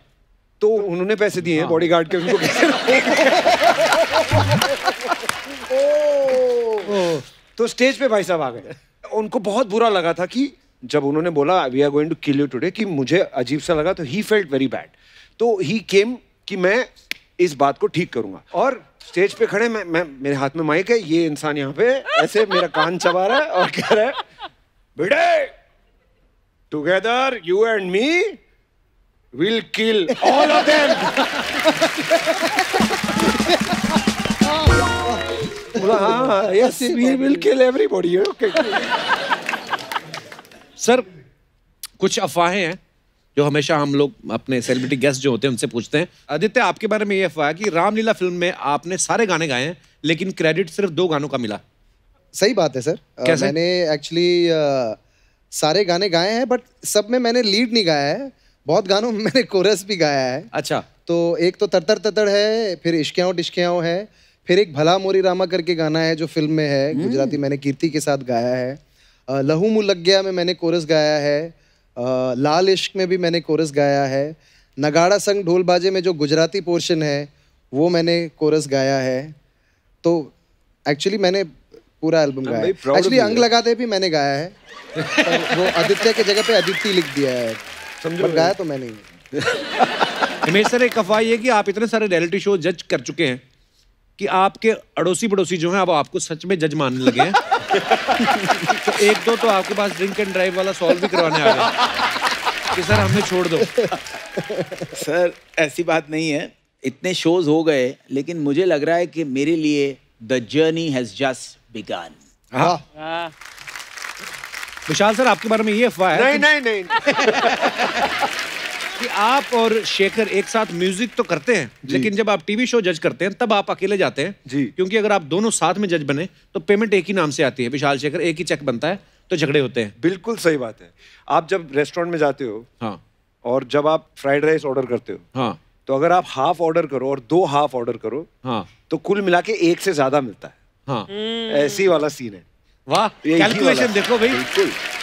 तो उन्होंने पैसे दिए हैं बॉडीगार्ड के उनको तो स्टेज पे भाई साहब आ गए। उनको बहुत बुरा लगा था कि जब उन्होंने बोला we are going to kill you today कि मुझे अजीब सा लगा तो ही फेल्ट वेरी बैड तो ही केम कि मैं इस बात को ठीक करूँगा। और स्टेज पे खड़े, मैं मैं, मेरे हाथ में माइक है, ये इंसान यहाँ पे ऐसे मेरा कान चबा रहा है और कह रहा है, बेटे together you and me will kill all of them हाँ yes we will kill everybody okay sir कुछ अफवाहें हैं जो हमेशा हम लोग अपने सेलिब्रिटी गेस्ट जो होते हैं उनसे पूछते हैं। आदित्य आपके बारे में ये अफवाह है कि रामलीला फ़िल्म में आपने सारे गाने गाए हैं लेकिन क्रेडिट सिर्फ़ दो गानों का मिला। सही बात है सर। कैसे? मैंने एक्चुअली सारे गाने गाए हैं बट सब में मैंने लीड नहीं गाया है। बहुत गानों में मैंने कोरस भी गाया है। अच्छा। तो एक तो तरतर ततड़ है फिर इश्कियाओं टिश्कियाओं है फिर एक भला मोरी रामा करके गाना है जो फ़िल्म में है गुजराती मैंने कीर्ति के साथ गाया है। लहू मुँह लग गया में मैंने कोरस गाया है लाल इश्क में भी मैंने कोरस गाया है नगाड़ा संग ढोल बाजे में जो गुजराती पोर्शन है वो मैंने कोरस गाया है। तो एक्चुअली मैंने पूरा एल्बम गाया है। एक्चुअली अंग लगाते भी मैंने गाया है पर वो आदित्य की जगह पे अदिति लिख दिया है। पर गाया तो मैंने ही। हिमेश सर एक अफवाह ये कि आप इतने सारे रियलिटी शो जज कर चुके हैं। कि आपके अड़ोसी पड़ोसी जो हैं अब आपको सच में जज मानने लगे हैं। तो एक दो तो आपके पास ड्रिंक एंड ड्राइव वाला सॉल्व भी करवाने आ गए। कि सर हमें छोड़ दो। सर ऐसी बात नहीं है। इतने शोज़ हो गए लेकिन मुझे लग रहा है कि मेरे लिए the journey has just begun हाँ। हाँ, विशाल सर आपके बारे में ये अफवाह है। नहीं नहीं नहीं। कि आप और शेखर एक साथ म्यूज़िक तो करते हैं लेकिन जब आप टीवी शो जज करते हैं तब आप अकेले जाते हैं। जी। क्योंकि अगर आप दोनों साथ में जज बने तो पेमेंट एक ही नाम से आती है। विशाल शेखर एक ही चेक बनता है तो झगड़े होते हैं। बिल्कुल सही बात है। आप जब रेस्टोरेंट में जाते हो हाँ। और जब आप फ्राइड राइस ऑर्डर करते हो हाँ। तो अगर आप हाफ़ ऑर्डर करो और दो हाफ़ ऑर्डर करो हाँ। तो कुल मिला के एक से ज़्यादा मिलता है। हाँ। ऐसी वाला सीन है। वाह कैलकुलेशन देखो भाई।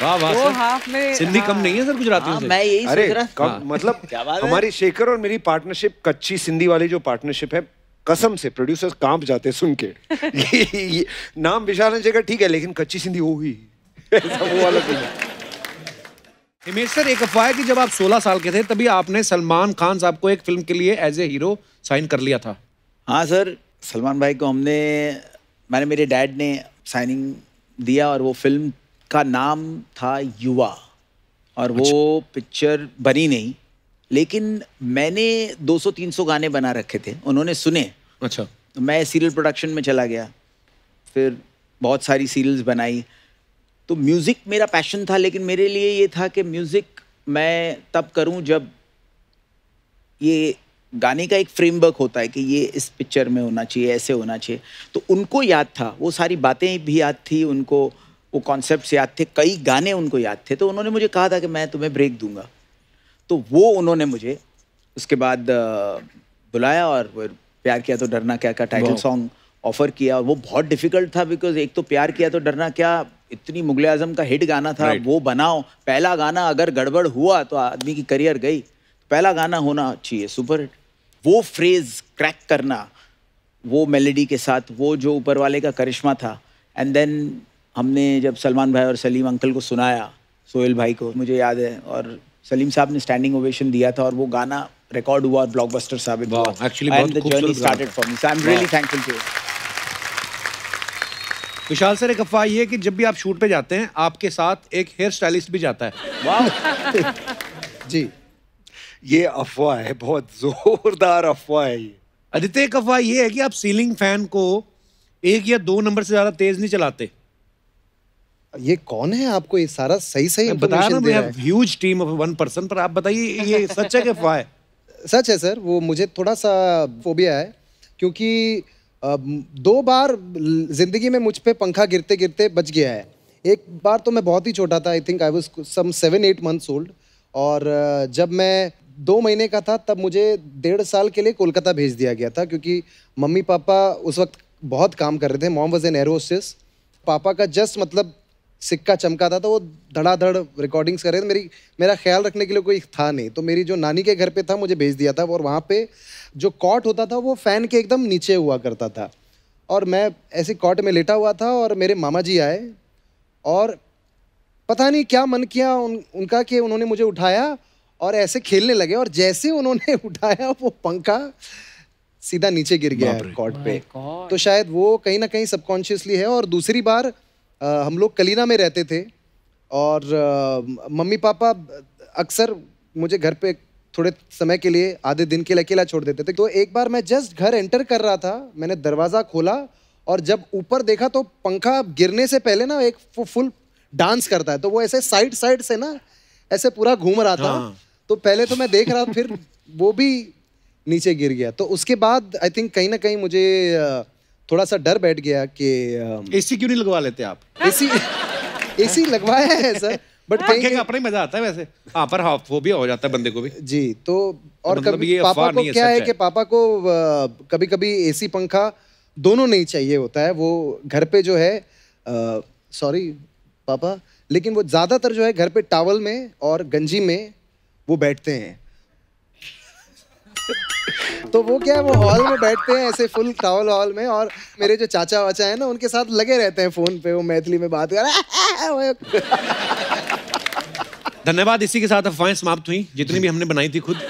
वाह वाह दो हाफ़ में सिंधी कम हाँ। नहीं है सर गुजरातियों हाँ से मैं यही अरे कम हाँ। मतलब क्या बात है? हमारी शेखर और मेरी पार्टनरशिप कच्ची सिंधी वाली जो पार्टनरशिप है कसम से प्रोड्यूसर्स काँप जाते सुन के। ये, ये, नाम विशाल शेखर ठीक है लेकिन कच्ची सिंधी वो ही वो वाला हिमेश सर एक अफवाह है कि जब आप 16 साल के थे तभी आपने सलमान खान साहब को एक फ़िल्म के लिए एज ए हीरो साइन कर लिया था। हाँ सर सलमान भाई को हमने मैंने मेरे डैड ने साइनिंग दिया और वो फ़िल्म का नाम था युवा। और वो पिक्चर बनी नहीं लेकिन मैंने 200-300 गाने बना रखे थे उन्होंने सुने। अच्छा। तो मैं सीरियल प्रोडक्शन में चला गया फिर बहुत सारी सीरियल्स बनाई। तो म्यूज़िक मेरा पैशन था लेकिन मेरे लिए ये था कि म्यूज़िक मैं तब करूँ जब ये गाने का एक फ्रेमवर्क होता है कि ये इस पिक्चर में होना चाहिए ऐसे होना चाहिए। तो उनको याद था वो सारी बातें भी याद थी उनको वो कॉन्सेप्ट याद थे कई गाने उनको याद थे तो उन्होंने मुझे कहा था कि मैं तुम्हें ब्रेक दूँगा। तो वो उन्होंने मुझे उसके बाद बुलाया और प्यार किया तो डरना क्या का टाइटल सॉन्ग ऑफ़र किया। और वो बहुत डिफ़िकल्ट था बिकॉज़ एक तो प्यार किया तो डरना क्या इतनी मुगल आज़म का हिट गाना था वो बनाओ। पहला गाना अगर गड़बड़ हुआ तो आदमी की करियर गई पहला गाना होना चाहिए सुपर हिट वो फ्रेज क्रैक करना वो मेलेडी के साथ वो जो ऊपर वाले का करिश्मा था। एंड देन हमने जब सलमान भाई और सलीम अंकल को सुनाया सोहेल भाई को मुझे याद है और सलीम साहब ने स्टैंडिंग ओवेशन दिया था और वो गाना रिकॉर्ड हुआ और ब्लॉकबस्टर साबित Wow, हुआ and the journey started for me so I am really thankful to Vishal sir एक अफवाह ये है कि जब भी आप शूट पे जाते हैं आपके साथ एक हेयर स्टाइलिस्ट भी जाता है। जी। ये अफवाह है बहुत जोरदार अफवाह है ये। आदित्य एक अफवाह ये है कि आप सीलिंग फ़ैन को एक या दो नंबर से ज़्यादा तेज नहीं चलाते। ये कौन है आपको? ये सारा सही सही बता रहा हूँ huge team of one person पर आप बताइए ये सच है कि अफवाह है? सच है सर वो मुझे थोड़ा सा फोबिया है क्योंकि दो बार ज़िंदगी में मुझ पर पंखा गिरते गिरते बच गया है। एक बार तो मैं बहुत ही छोटा था I think I was some seven eight months old और जब मैं दो महीने का था तब मुझे डेढ़ साल के लिए कोलकाता भेज दिया गया था क्योंकि मम्मी पापा उस वक्त बहुत काम कर रहे थे। मॉम वॉज़ एन एरोस्टिस पापा का जस्ट मतलब सिक्का चमका था तो वो धड़ाधड़ रिकॉर्डिंग्स कर रहे थे। मेरी मेरा ख्याल रखने के लिए कोई था नहीं। तो मेरी जो नानी के घर पे था मुझे भेज दिया था और वहाँ पे जो कॉट होता था वो फ़ैन के एकदम नीचे हुआ करता था। और मैं ऐसे कॉट में लेटा हुआ था और मेरे मामा जी आए और पता नहीं क्या मन किया उन, उनका कि उन्होंने मुझे उठाया और ऐसे खेलने लगे और जैसे उन्होंने उठाया वो पंखा सीधा नीचे गिर गया कॉट पे। तो शायद वो कहीं ना कहीं सबकॉन्शियसली है और दूसरी बार अ, हम लोग कलीना में रहते थे और अ, मम्मी पापा अक्सर मुझे घर पे थोड़े समय के लिए आधे दिन के लिए अकेला छोड़ देते थे। तो एक बार मैं जस्ट घर एंटर कर रहा था मैंने दरवाज़ा खोला और जब ऊपर देखा तो पंखा गिरने से पहले ना एक फुल डांस करता है। तो वो ऐसे साइड साइड से ना ऐसे पूरा घूम रहा था। तो पहले तो मैं देख रहा था फिर वो भी नीचे गिर गया। तो उसके बाद आई थिंक कहीं ना कहीं मुझे थोड़ा सा डर बैठ गया कि एसी क्यों नहीं लगवा लेते आप? एसी एसी लगवाया है सर बट पंखे कहीं का अपना ही मज़ा आता है वैसे। हाँ पर हाँ फोबिया हो जाता है बंदे को भी। जी तो और मतलब कभी पापा को क्या है है। कि पापा को कभी कभी एसी पंखा दोनों नहीं चाहिए होता है वो घर पे जो है सॉरी पापा लेकिन वो ज़्यादातर जो है घर पे टावल में और गंजी में वो बैठते हैं। तो वो क्या है वो हॉल में बैठते हैं ऐसे फुल टावल हॉल में और मेरे जो चाचा वाचा है ना उनके साथ लगे रहते हैं फ़ोन पे वो मैथिली में बात कर धन्यवाद इसी के साथ अफवाहें समाप्त हुई। जितनी भी हमने बनाई थी खुद।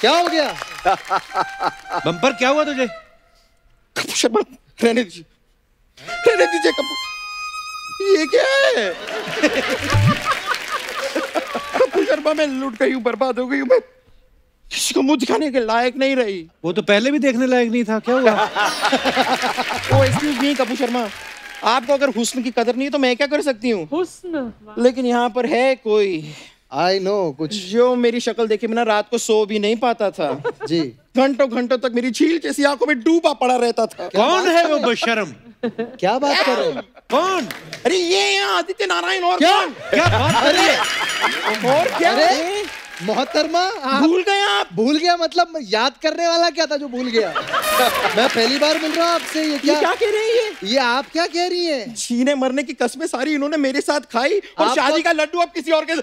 क्या हो गया? बम्पर क्या हुआ तुझे? कपूर शर्मा रहने दीजिए। रहने दीजिए कपूर। ये क्या है? कपूर शर्मा मैं लुट गई हूँ बर्बाद हो गई हूँ मैं किसी को मुँह दिखाने के लायक नहीं रही। वो तो पहले भी देखने लायक नहीं था क्या हुआ? Oh excuse me Kapoor Sharma. आपको अगर हुस्न की कदर नहीं है तो मैं क्या कर सकती हूँ? हुस्न? लेकिन यहाँ पर है कोई। आई नो कुछ। जो मेरी शक्ल देखे बिना रात को सो भी नहीं पाता था। जी। घंटों घंटों तक मेरी झील जैसी आँखों में डूबा पड़ा रहता था। कौन है वो बेशरम? क्या बात कर रहे हो? कौन? अरे ये यहाँ आदित्य नारायण और क्या? कौन? क्या बात कर रही है? और क्या? अरे मोहतरमा भूल गए आप। भूल गया मतलब याद करने वाला क्या था जो भूल गया? मैं पहली बार मिल रहा हूँ आपसे ये ये क्या? क्या कह रही है? ये आप क्या कह रही हैं? जीने मरने की कस्में सारी इन्होंने मेरे साथ खाई और शादी का लड्डू अब किसी और के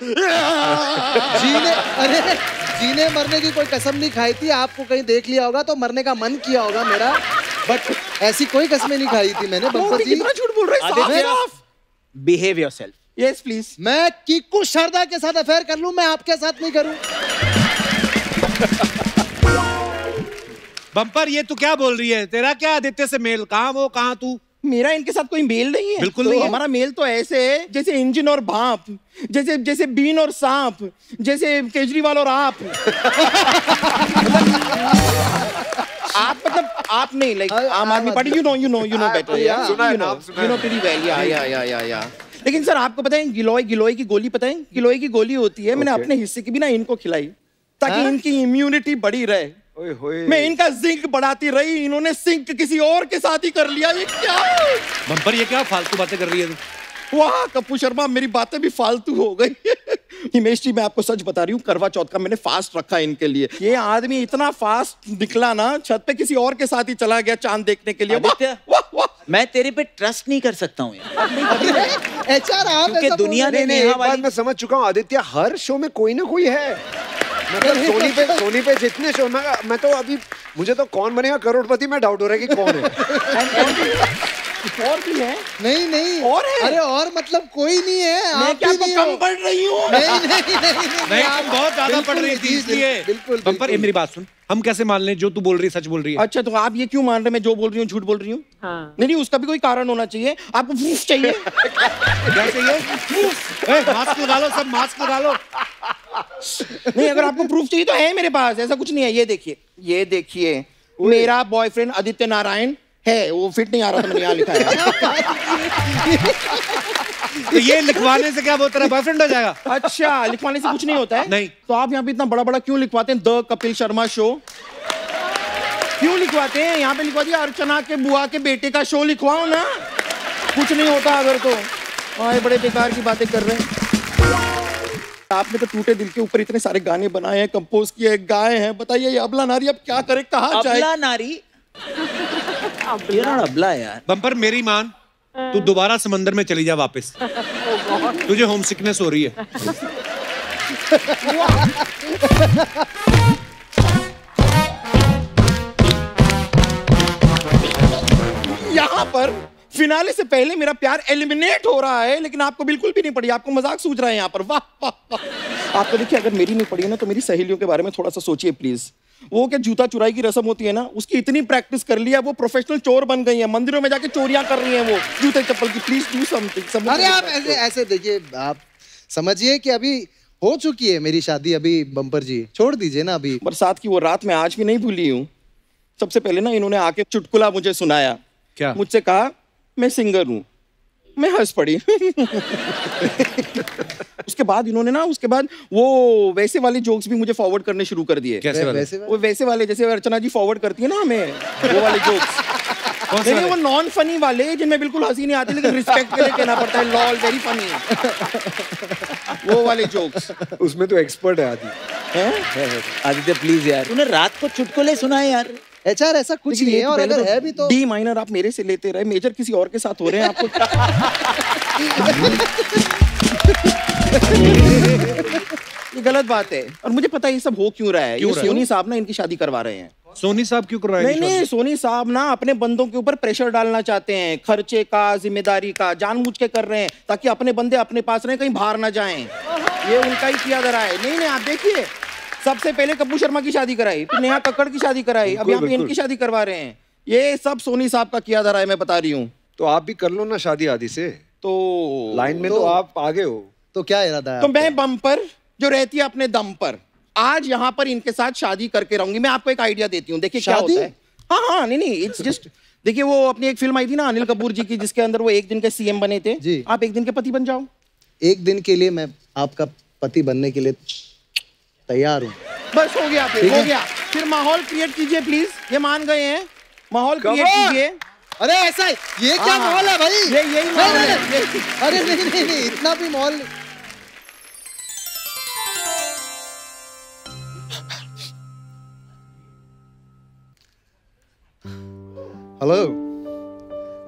जीने अरे जीने मरने की कोई कसम नहीं खाई थी आपको कहीं देख लिया होगा तो मरने का मन किया होगा मेरा। बट ऐसी कोई कसमें नहीं खाई थी मैंने बंपर जी। कितना झूठ बोल रहे हैं साफ़ Aditya. Behave yourself yes please मैं किक्कू शारदा के साथ अफेयर कर लूँ मैं आपके साथ नहीं करूँ। बम्पर ये तू क्या बोल रही है? तेरा क्या आदित्य से मेल? कहाँ वो कहाँ तू? मेरा इनके साथ कोई मेल नहीं है। बिल्कुल तो नहीं हमारा मेल तो ऐसे है जैसे इंजन और भाप जैसे जैसे बीन और सांप जैसे केजरीवाल और आप। आप मतलब आप नहीं like Aam Aadmi Party you know you know you know better. सुना you know you know pretty well yeah yeah yeah या या लेकिन सर आपको पता है गिलोय गिलोय की गोली पता है गिलोय की गोली होती है मैंने अपने हिस्से की भी ना इनको खिलाई ताकि हाँ? इनकी इम्यूनिटी बड़ी रहे। मैं इनका जिंक बढ़ाती रही इन्होंने सिंक किसी और के साथ ही कर लिया ये क्या? बम्पर ये क्या फालतू बातें कर रही है तू? वाह कपूर शर्मा मेरी बातें भी फालतू हो गई। हिमेश जी मैं आपको सच बता रही हूँ करवा चौथ का मैंने फास्ट रखा इनके लिए। ये आदमी इतना फास्ट निकला ना छत पे किसी और के साथ ही चला गया चाँद देखने के लिए। वाह, आदित्य वाह वाह। मैं तेरे पे ट्रस्ट नहीं कर सकता हूँ यार। एचआर आप क्योंकि ऐसा बोल दुनिया ने हैं। एक बात मैं समझ चुका हूँ आदित्य हर शो में कोई ना कोई है। मतलब सोनी पे सोनी पे जितने शो में मैं तो अभी मुझे तो कौन बनेगा? करोड़पति में डाउट हो रहा है कि कौन है। और भी है? नहीं नहीं। और है? अरे और मतलब कोई नहीं है मैं आप क्या भी नहीं कम पढ़ रही हूँ? नहीं नहीं नहीं नहीं नहीं बहुत ज़्यादा पढ़ रही थी इसलिए। बिल्कुल बम्पर ये मेरी बात सुन। हम कैसे मान लें जो तू बोल रही है सच बोल रही है? अच्छा तो आप ये क्यों मान रहे मैं जो बोल रही हूँ झूठ बोल रही हूँ? हाँ। नहीं नहीं उसका भी कोई कारण होना चाहिए। आपको प्रूफ चाहिए। क्या चाहिए? मास्क लगा लो सब मास्क लगा लो। नहीं अगर आपको प्रूफ चाहिए तो है मेरे पास ऐसा कुछ नहीं है। ये देखिए ये देखिए। मेरा बॉयफ्रेंड आदित्य नारायण है वो फिट नहीं आ रहा था मैंने यहाँ लिखा है। तो ये लिखवाने से क्या वो तेरा बॉयफ्रेंड हो जाएगा? अच्छा लिखवाने से कुछ नहीं होता है? नहीं। तो आप यहाँ पे इतना बड़ा बड़ा क्यों लिखवाते हैं? The Kapil Sharma show. क्यों लिखवाते हैं? यहाँ पे लिखवा दिया अर्चना के बुआ के बेटे का शो लिखवाओ ना। कुछ नहीं होता अगर तो। ये बड़े बेकार की बातें कर रहे हैं। आपने तो टूटे दिल के ऊपर इतने सारे गाने बनाए हैं कंपोज किए हैं, गाए हैं। बताइए ये अबला नारी अब क्या करे? कहाँ जाए? अबला नारी? बम्पर मेरी मान तू दोबारा समंदर में चली जा वापस। तुझे होम सिकनेस हो रही है। यहाँ पर फिनाले से पहले मेरा प्यार एलिमिनेट हो रहा है लेकिन आपको बिल्कुल भी नहीं पड़ी। आपको मज़ाक सूझ रहा है यहाँ पर। वाह वाह वाह। आपको देखिए अगर मेरी नहीं पड़ी है ना तो मेरी सहेलियों के बारे में थोड़ा सा सोचिए प्लीज़ वो क्या जूता चुराई की रस्म होती है ना? उसकी इतनी प्रैक्टिस कर लिया वो प्रोफेशनल चोर बन गई है। मंदिरों में जाके चोरियाँ कर रही हैं वो। जूते चप्पल की प्लीज़ डू समथिंग अरे आप ऐसे ऐसे देखिए आप समझिए कि अभी हो चुकी है मेरी शादी अभी बम्पर जी छोड़ दीजिए ना अभी। बरसात की वो रात मैं आज भी नहीं भूली हूँ। सबसे पहले ना इन्होंने आके चुटकुला मुझे सुनाया। क्या? मुझसे कहा मैं सिंगर हूँ। मैं हंस पड़ी। उसके बाद इन्होंने ना उसके बाद वो वैसे वाले जोक्स भी मुझे फॉरवर्ड करने शुरू कर दिए। कैसे वाले? वैसे वो वैसे वाले जैसे अर्चना जी फॉरवर्ड करती है ना हमें वो वाले जोक्स नहीं वाले? वो नॉन फनी वाले जिनमें बिल्कुल हँसी नहीं आती लेकिन रिस्पेक्ट के लिए कहना पड़ता है लॉल वेरी फनी वो वाले जोक्स उसमें तो एक्सपर्ट है आदि। आदित्य प्लीज़ यार। तूने रात को चुटकुले सुनाए यार। एचआर ऐसा कुछ नहीं है और अगर है भी तो डी माइनर आप मेरे से लेते रहे मेजर किसी और के साथ हो रहे हैं आपको। ये गलत बात है। और मुझे पता है ये सब हो क्यों रहा है। क्यों ये सोनी साहब ना इनकी शादी करवा रहे हैं। सोनी साहब क्यों करवाएँगे नहीं नहीं सोनी साहब ना अपने बंदों के ऊपर प्रेशर डालना चाहते हैं। खर्चे का ज़िम्मेदारी का जानबूझ के कर रहे हैं ताकि अपने बंदे अपने पास रहे कहीं बाहर ना जाएँ। ये उनका ही किया जा रहा है। नहीं नहीं आप देखिए सबसे पहले कपूर शर्मा की शादी कराई फिर नेहा कक्कड़ की शादी कराई अब यहाँ पे इनकी शादी करवा रहे हैं। ये सब सोनी साहब का किया जा रहा है मैं बता रही हूँ। तो आप भी कर लो ना शादी आदि से। तो लाइन में तो आप आगे हो। तो क्या इरादा है तो मैं बम पर जो रहती है अपने दम पर आज यहाँ पर इनके साथ शादी करके रहूँगी। मैं आपको एक आइडिया देती हूँ। देखिए क्या शादी? होता है। हाँ हाँ नहीं नहीं इट्स जस्ट देखिए वो अपनी एक फ़िल्म आई थी ना अनिल कपूर जी की जिसके अंदर वो एक दिन के सीएम बने थे। जी। आप एक दिन के पति बन जाओ। एक दिन के लिए मैं आपका पति बनने के लिए तैयार हूँ। बस हो गया फिर हो गया। फिर माहौल क्रिएट कीजिए प्लीज़ ये मान गए हैं। माहौल क्रिएट कीजिए। अरे ऐसा ये क्या हाँ, माहौल है भाई? ये- यही माहौल है, अरे नहीं नहीं नहीं इतना भी माहौल नहीं।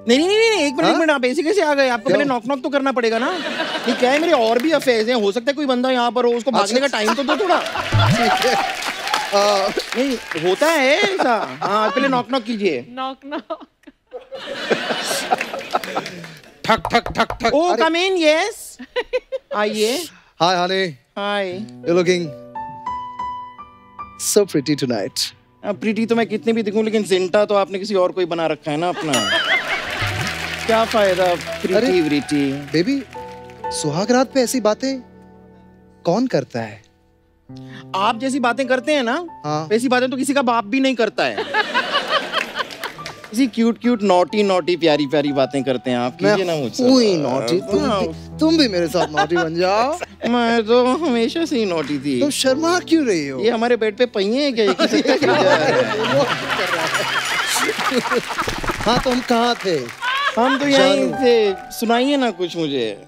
नहीं नहीं नहीं एक मिनट एक हाँ? मिनट आप ऐसे कैसे आ गए। आपको? पहले नॉक नॉक तो करना पड़ेगा ना। ये क्या है मेरे और भी अफेयर्स हैं। हो सकता है कोई बंदा यहाँ पर हो उसको भागने का टाइम तो दो थोड़ा। है। आ, नहीं होता है ऐसा। हाँ पहले नॉक नॉक कीजिए। नॉक नॉक ठक ठक ठक ठक। ओ कम इन यस आइए। Hi honey hi you looking so pretty tonight Preeti तो मैं कितने भी दिखूं लेकिन जिंटा तो आपने किसी और को ही बना रखा है ना अपना। क्या फ़ायदा? प्रीति व्रीति बेबी सुहागरात पे ऐसी बातें कौन करता है? आप जैसी बातें करते हैं ना हाँ। वैसी बातें तो किसी का बाप भी नहीं करता है। किसी क्यूट क्यूट नोटी नोटी प्यारी प्यारी बातें करते हैं आप। कीजिए ना मुझसे। हुई नॉटी तुम हाँ। भी तुम भी मेरे साथ नॉटी बन जाओ। मैं तो हमेशा से ही नोटी थी। तुम शर्मा क्यों रही हो? ये हमारे बेड पे पहिए हैं क्या? ये किसी का है? वो कर रहा है। हाँ कहाँ थे? हम तो यहीं। थे। सुनाइए ना कुछ मुझे।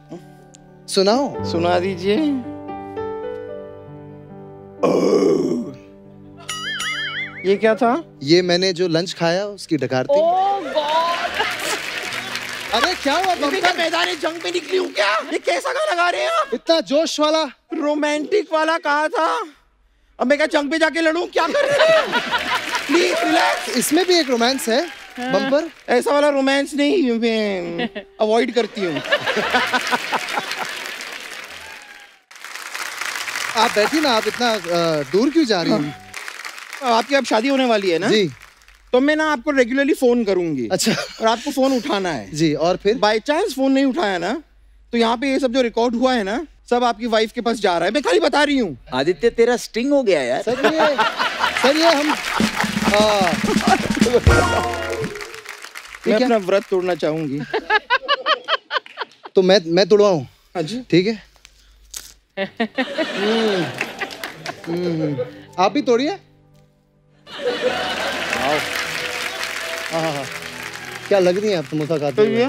सुनाओ। सुना दीजिए। ये क्या था? ये मैंने जो लंच खाया उसकी डकार थी। अरे क्या हुआ मैदान जंग में निकली हूँ क्या? ये कैसा गाना गा रहे हैं आप? इतना जोश वाला। रोमांटिक वाला कहा था। अब मैं क्या जंग पे जाके लड़ूं क्या कर रहे हैं? प्लीज़ रिलैक्स इसमें भी एक रोमांस है। बम्पर ऐसा वाला रोमांस नहीं मैं अवॉइड करती हूँ। आप बैठी ना आप इतना दूर क्यों जा रही हैं। आपकी अब शादी होने वाली है ना? जी। तो मैं ना आपको रेगुलरली फ़ोन करूँगी। अच्छा। और आपको फ़ोन उठाना है। जी और फिर? बाय चांस फ़ोन नहीं उठाया ना तो यहाँ पे ये सब जो रिकॉर्ड हुआ है ना सब आपकी वाइफ के पास जा रहा है। मैं खाली बता रही हूँ। आदित्य तेरा स्टिंग हो गया यार। सर ये सर ये हम आ, मैं अपना व्रत तोड़ना चाहूँगी। तो मैं मैं तोड़वाऊं? हाँ ठीक है। हम्म, हम्म, आप भी तोड़िए। हाँ हाँ हाँ। क्या लग रही है आप समोसा खाते तो हुए.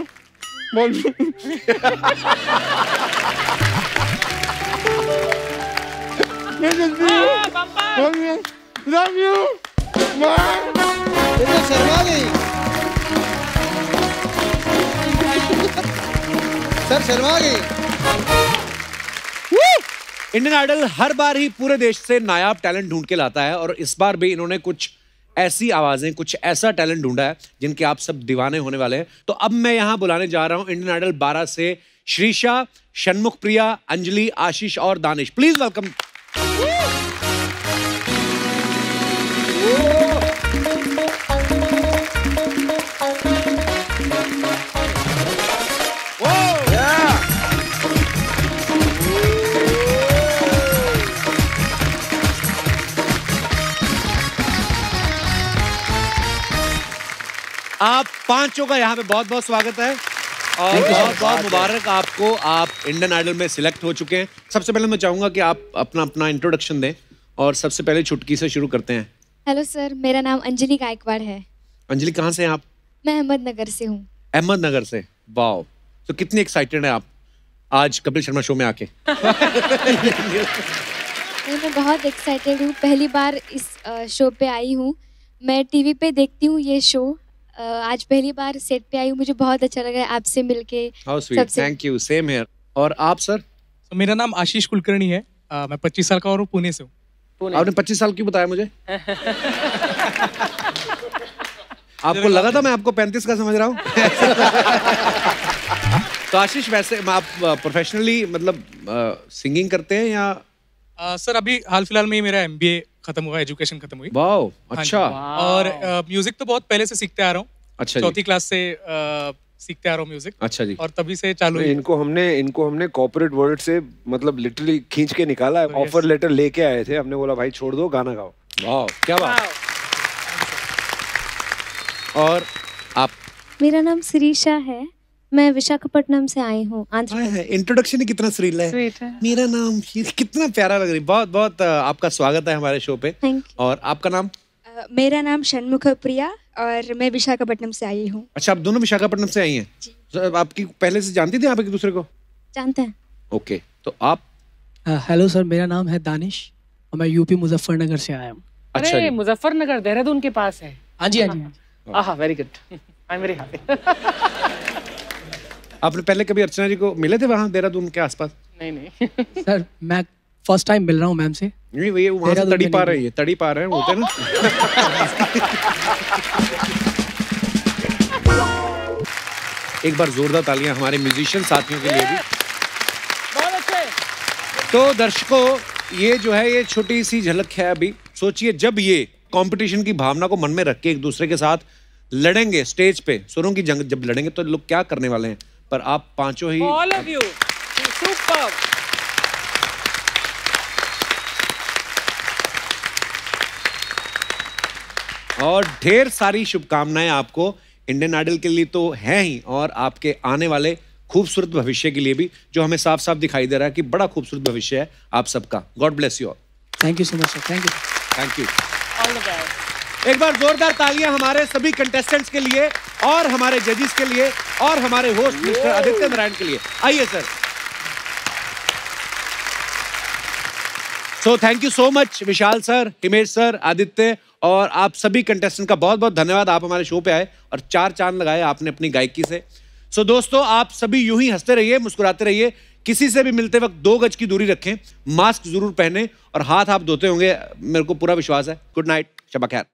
ये तो शर्मा गई। सर शर्मा गई। इंडियन आइडल हर बार ही पूरे देश से नायाब टैलेंट ढूंढ के लाता है और इस बार भी इन्होंने कुछ ऐसी आवाज़ें, कुछ ऐसा टैलेंट ढूंढा है जिनके आप सब दीवाने होने वाले हैं। तो अब मैं यहाँ बुलाने जा रहा हूँ इंडियन आइडल 12 से श्रीशा शनमुख प्रिया, अंजलि, आशीष और दानिश। प्लीज़ वेलकम आप पाँचों का यहाँ पे बहुत बहुत स्वागत है और बहुत बहुत मुबारक आपको। आप इंडियन आइडल में सिलेक्ट हो चुके हैं। सबसे पहले मैं चाहूँगा कि आप अपना अपना इंट्रोडक्शन दें और सबसे पहले छुटकी से शुरू करते हैं। हेलो सर मेरा नाम अंजलि गायकवाड़ है। अंजलि कहाँ से हैं आप? मैं अहमदनगर से हूँ। अहमदनगर से? वाओ। तो कितनी एक्साइटेड है आप आज कपिल शर्मा शो में आके? मैं बहुत एक्साइटेड हूँ। पहली बार इस शो पे आई हूँ। मैं टीवी पे देखती हूँ ये शो। आज पहली बार सेट पे आई हूँ मुझे बहुत अच्छा लग आपसे मिलके। How thank you same here और आप सर तो मेरा नाम आशीष कुलकर्णी है। अ, मैं 25 साल का और हूँ पुणे से हूँ। आपने 25 साल क्यों बताया मुझे? आपको लगा था मैं आपको 35 का समझ रहा हूँ? तो आशीष वैसे आप प्रोफेशनली मतलब सिंगिंग करते हैं या अ, सर अभी हाल फ़िलहाल में ही मेरा एम खत्म हुआ एजुकेशन खत्म हुई। वाओ हाँ अच्छा। और म्यूज़िक तो बहुत पहले से सीखते आ रहा हूँ। अच्छा चौथी क्लास से सीखते आ रहा हूँ म्यूज़िक अच्छा जी। और तभी से चालू इनको हमने इनको हमने कॉर्पोरेट वर्ल्ड से मतलब लिटरली खींच के निकाला है ऑफ़र लेटर लेके आए थे। हमने बोला भाई छोड़ दो गाना गाओ। वाओ क्या बात। और आप? मेरा नाम शिरीषा है। मैं विशाखापट्टनम से आई हूँ इंट्रोडक्शन ही कितना है। है। मेरा नाम कितना प्यारा लग रही बहुत बहुत आपका स्वागत है हमारे शो पे। और आपका नाम? अ, मेरा नाम षणमुख प्रिया और मैं विशाखापट्टनम से आई हूँ। अच्छा आप दोनों विशाखापट्टनम से आई हैं? तो आपकी पहले से जानती थी आप एक दूसरे को? जानते हैं। ओके तो आप? हेलो सर मेरा नाम है दानिश और मैं यूपी मुजफ्फरनगर से आया हूँ। अच्छा अरे मुजफ्फरनगर देहरादून के पास है। हाँ जी हाँ जी हाँ very good I am very happy आपने पहले कभी अर्चना जी को मिले थे वहाँ देहरादून के आसपास? नहीं नहीं। सर मैं फ़र्स्ट टाइम मिल रहा हूँ मैम से। नहीं ये वहाँ से तड़ी पा रही है तड़ी पा रहे हैं होते ना। एक बार जोरदार तालियाँ हमारे म्यूजिशियन साथियों के लिए भी। बहुत अच्छे। तो दर्शकों ये जो है ये छोटी सी झलक है अभी। सोचिए जब ये कंपटीशन की भावना को मन में रख के एक दूसरे के साथ लड़ेंगे स्टेज पे सुरों की जंग जब लड़ेंगे तो लोग क्या करने वाले हैं? पर आप पाँचों ही ऑल ऑफ़ यू सुपर और ढेर सारी शुभकामनाएँ आपको इंडियन आइडल के लिए तो हैं ही और आपके आने वाले खूबसूरत भविष्य के लिए भी जो हमें साफ़ साफ़ दिखाई दे रहा है कि बड़ा खूबसूरत भविष्य है आप सबका। God bless you all thank you so much sir thank you thank you all the best एक बार जोरदार तालियाँ हमारे सभी कंटेस्टेंट्स के लिए और हमारे जजेस के लिए और हमारे होस्ट मिस्टर आदित्य नारायण के लिए। आइए sir so thank you so much Vishal sir Himesh sir Aditya और आप सभी कंटेस्टेंट का बहुत बहुत धन्यवाद। आप हमारे शो पे आए और चार चाँद लगाए आपने अपनी गायकी से। सो so, दोस्तों आप सभी यूँ ही हँसते रहिए मुस्कुराते रहिए। किसी से भी मिलते वक्त दो गज की दूरी रखें मास्क ज़रूर पहने और हाथ आप धोते होंगे। मेरे को पूरा विश्वास है। गुड नाइट शबा खैर।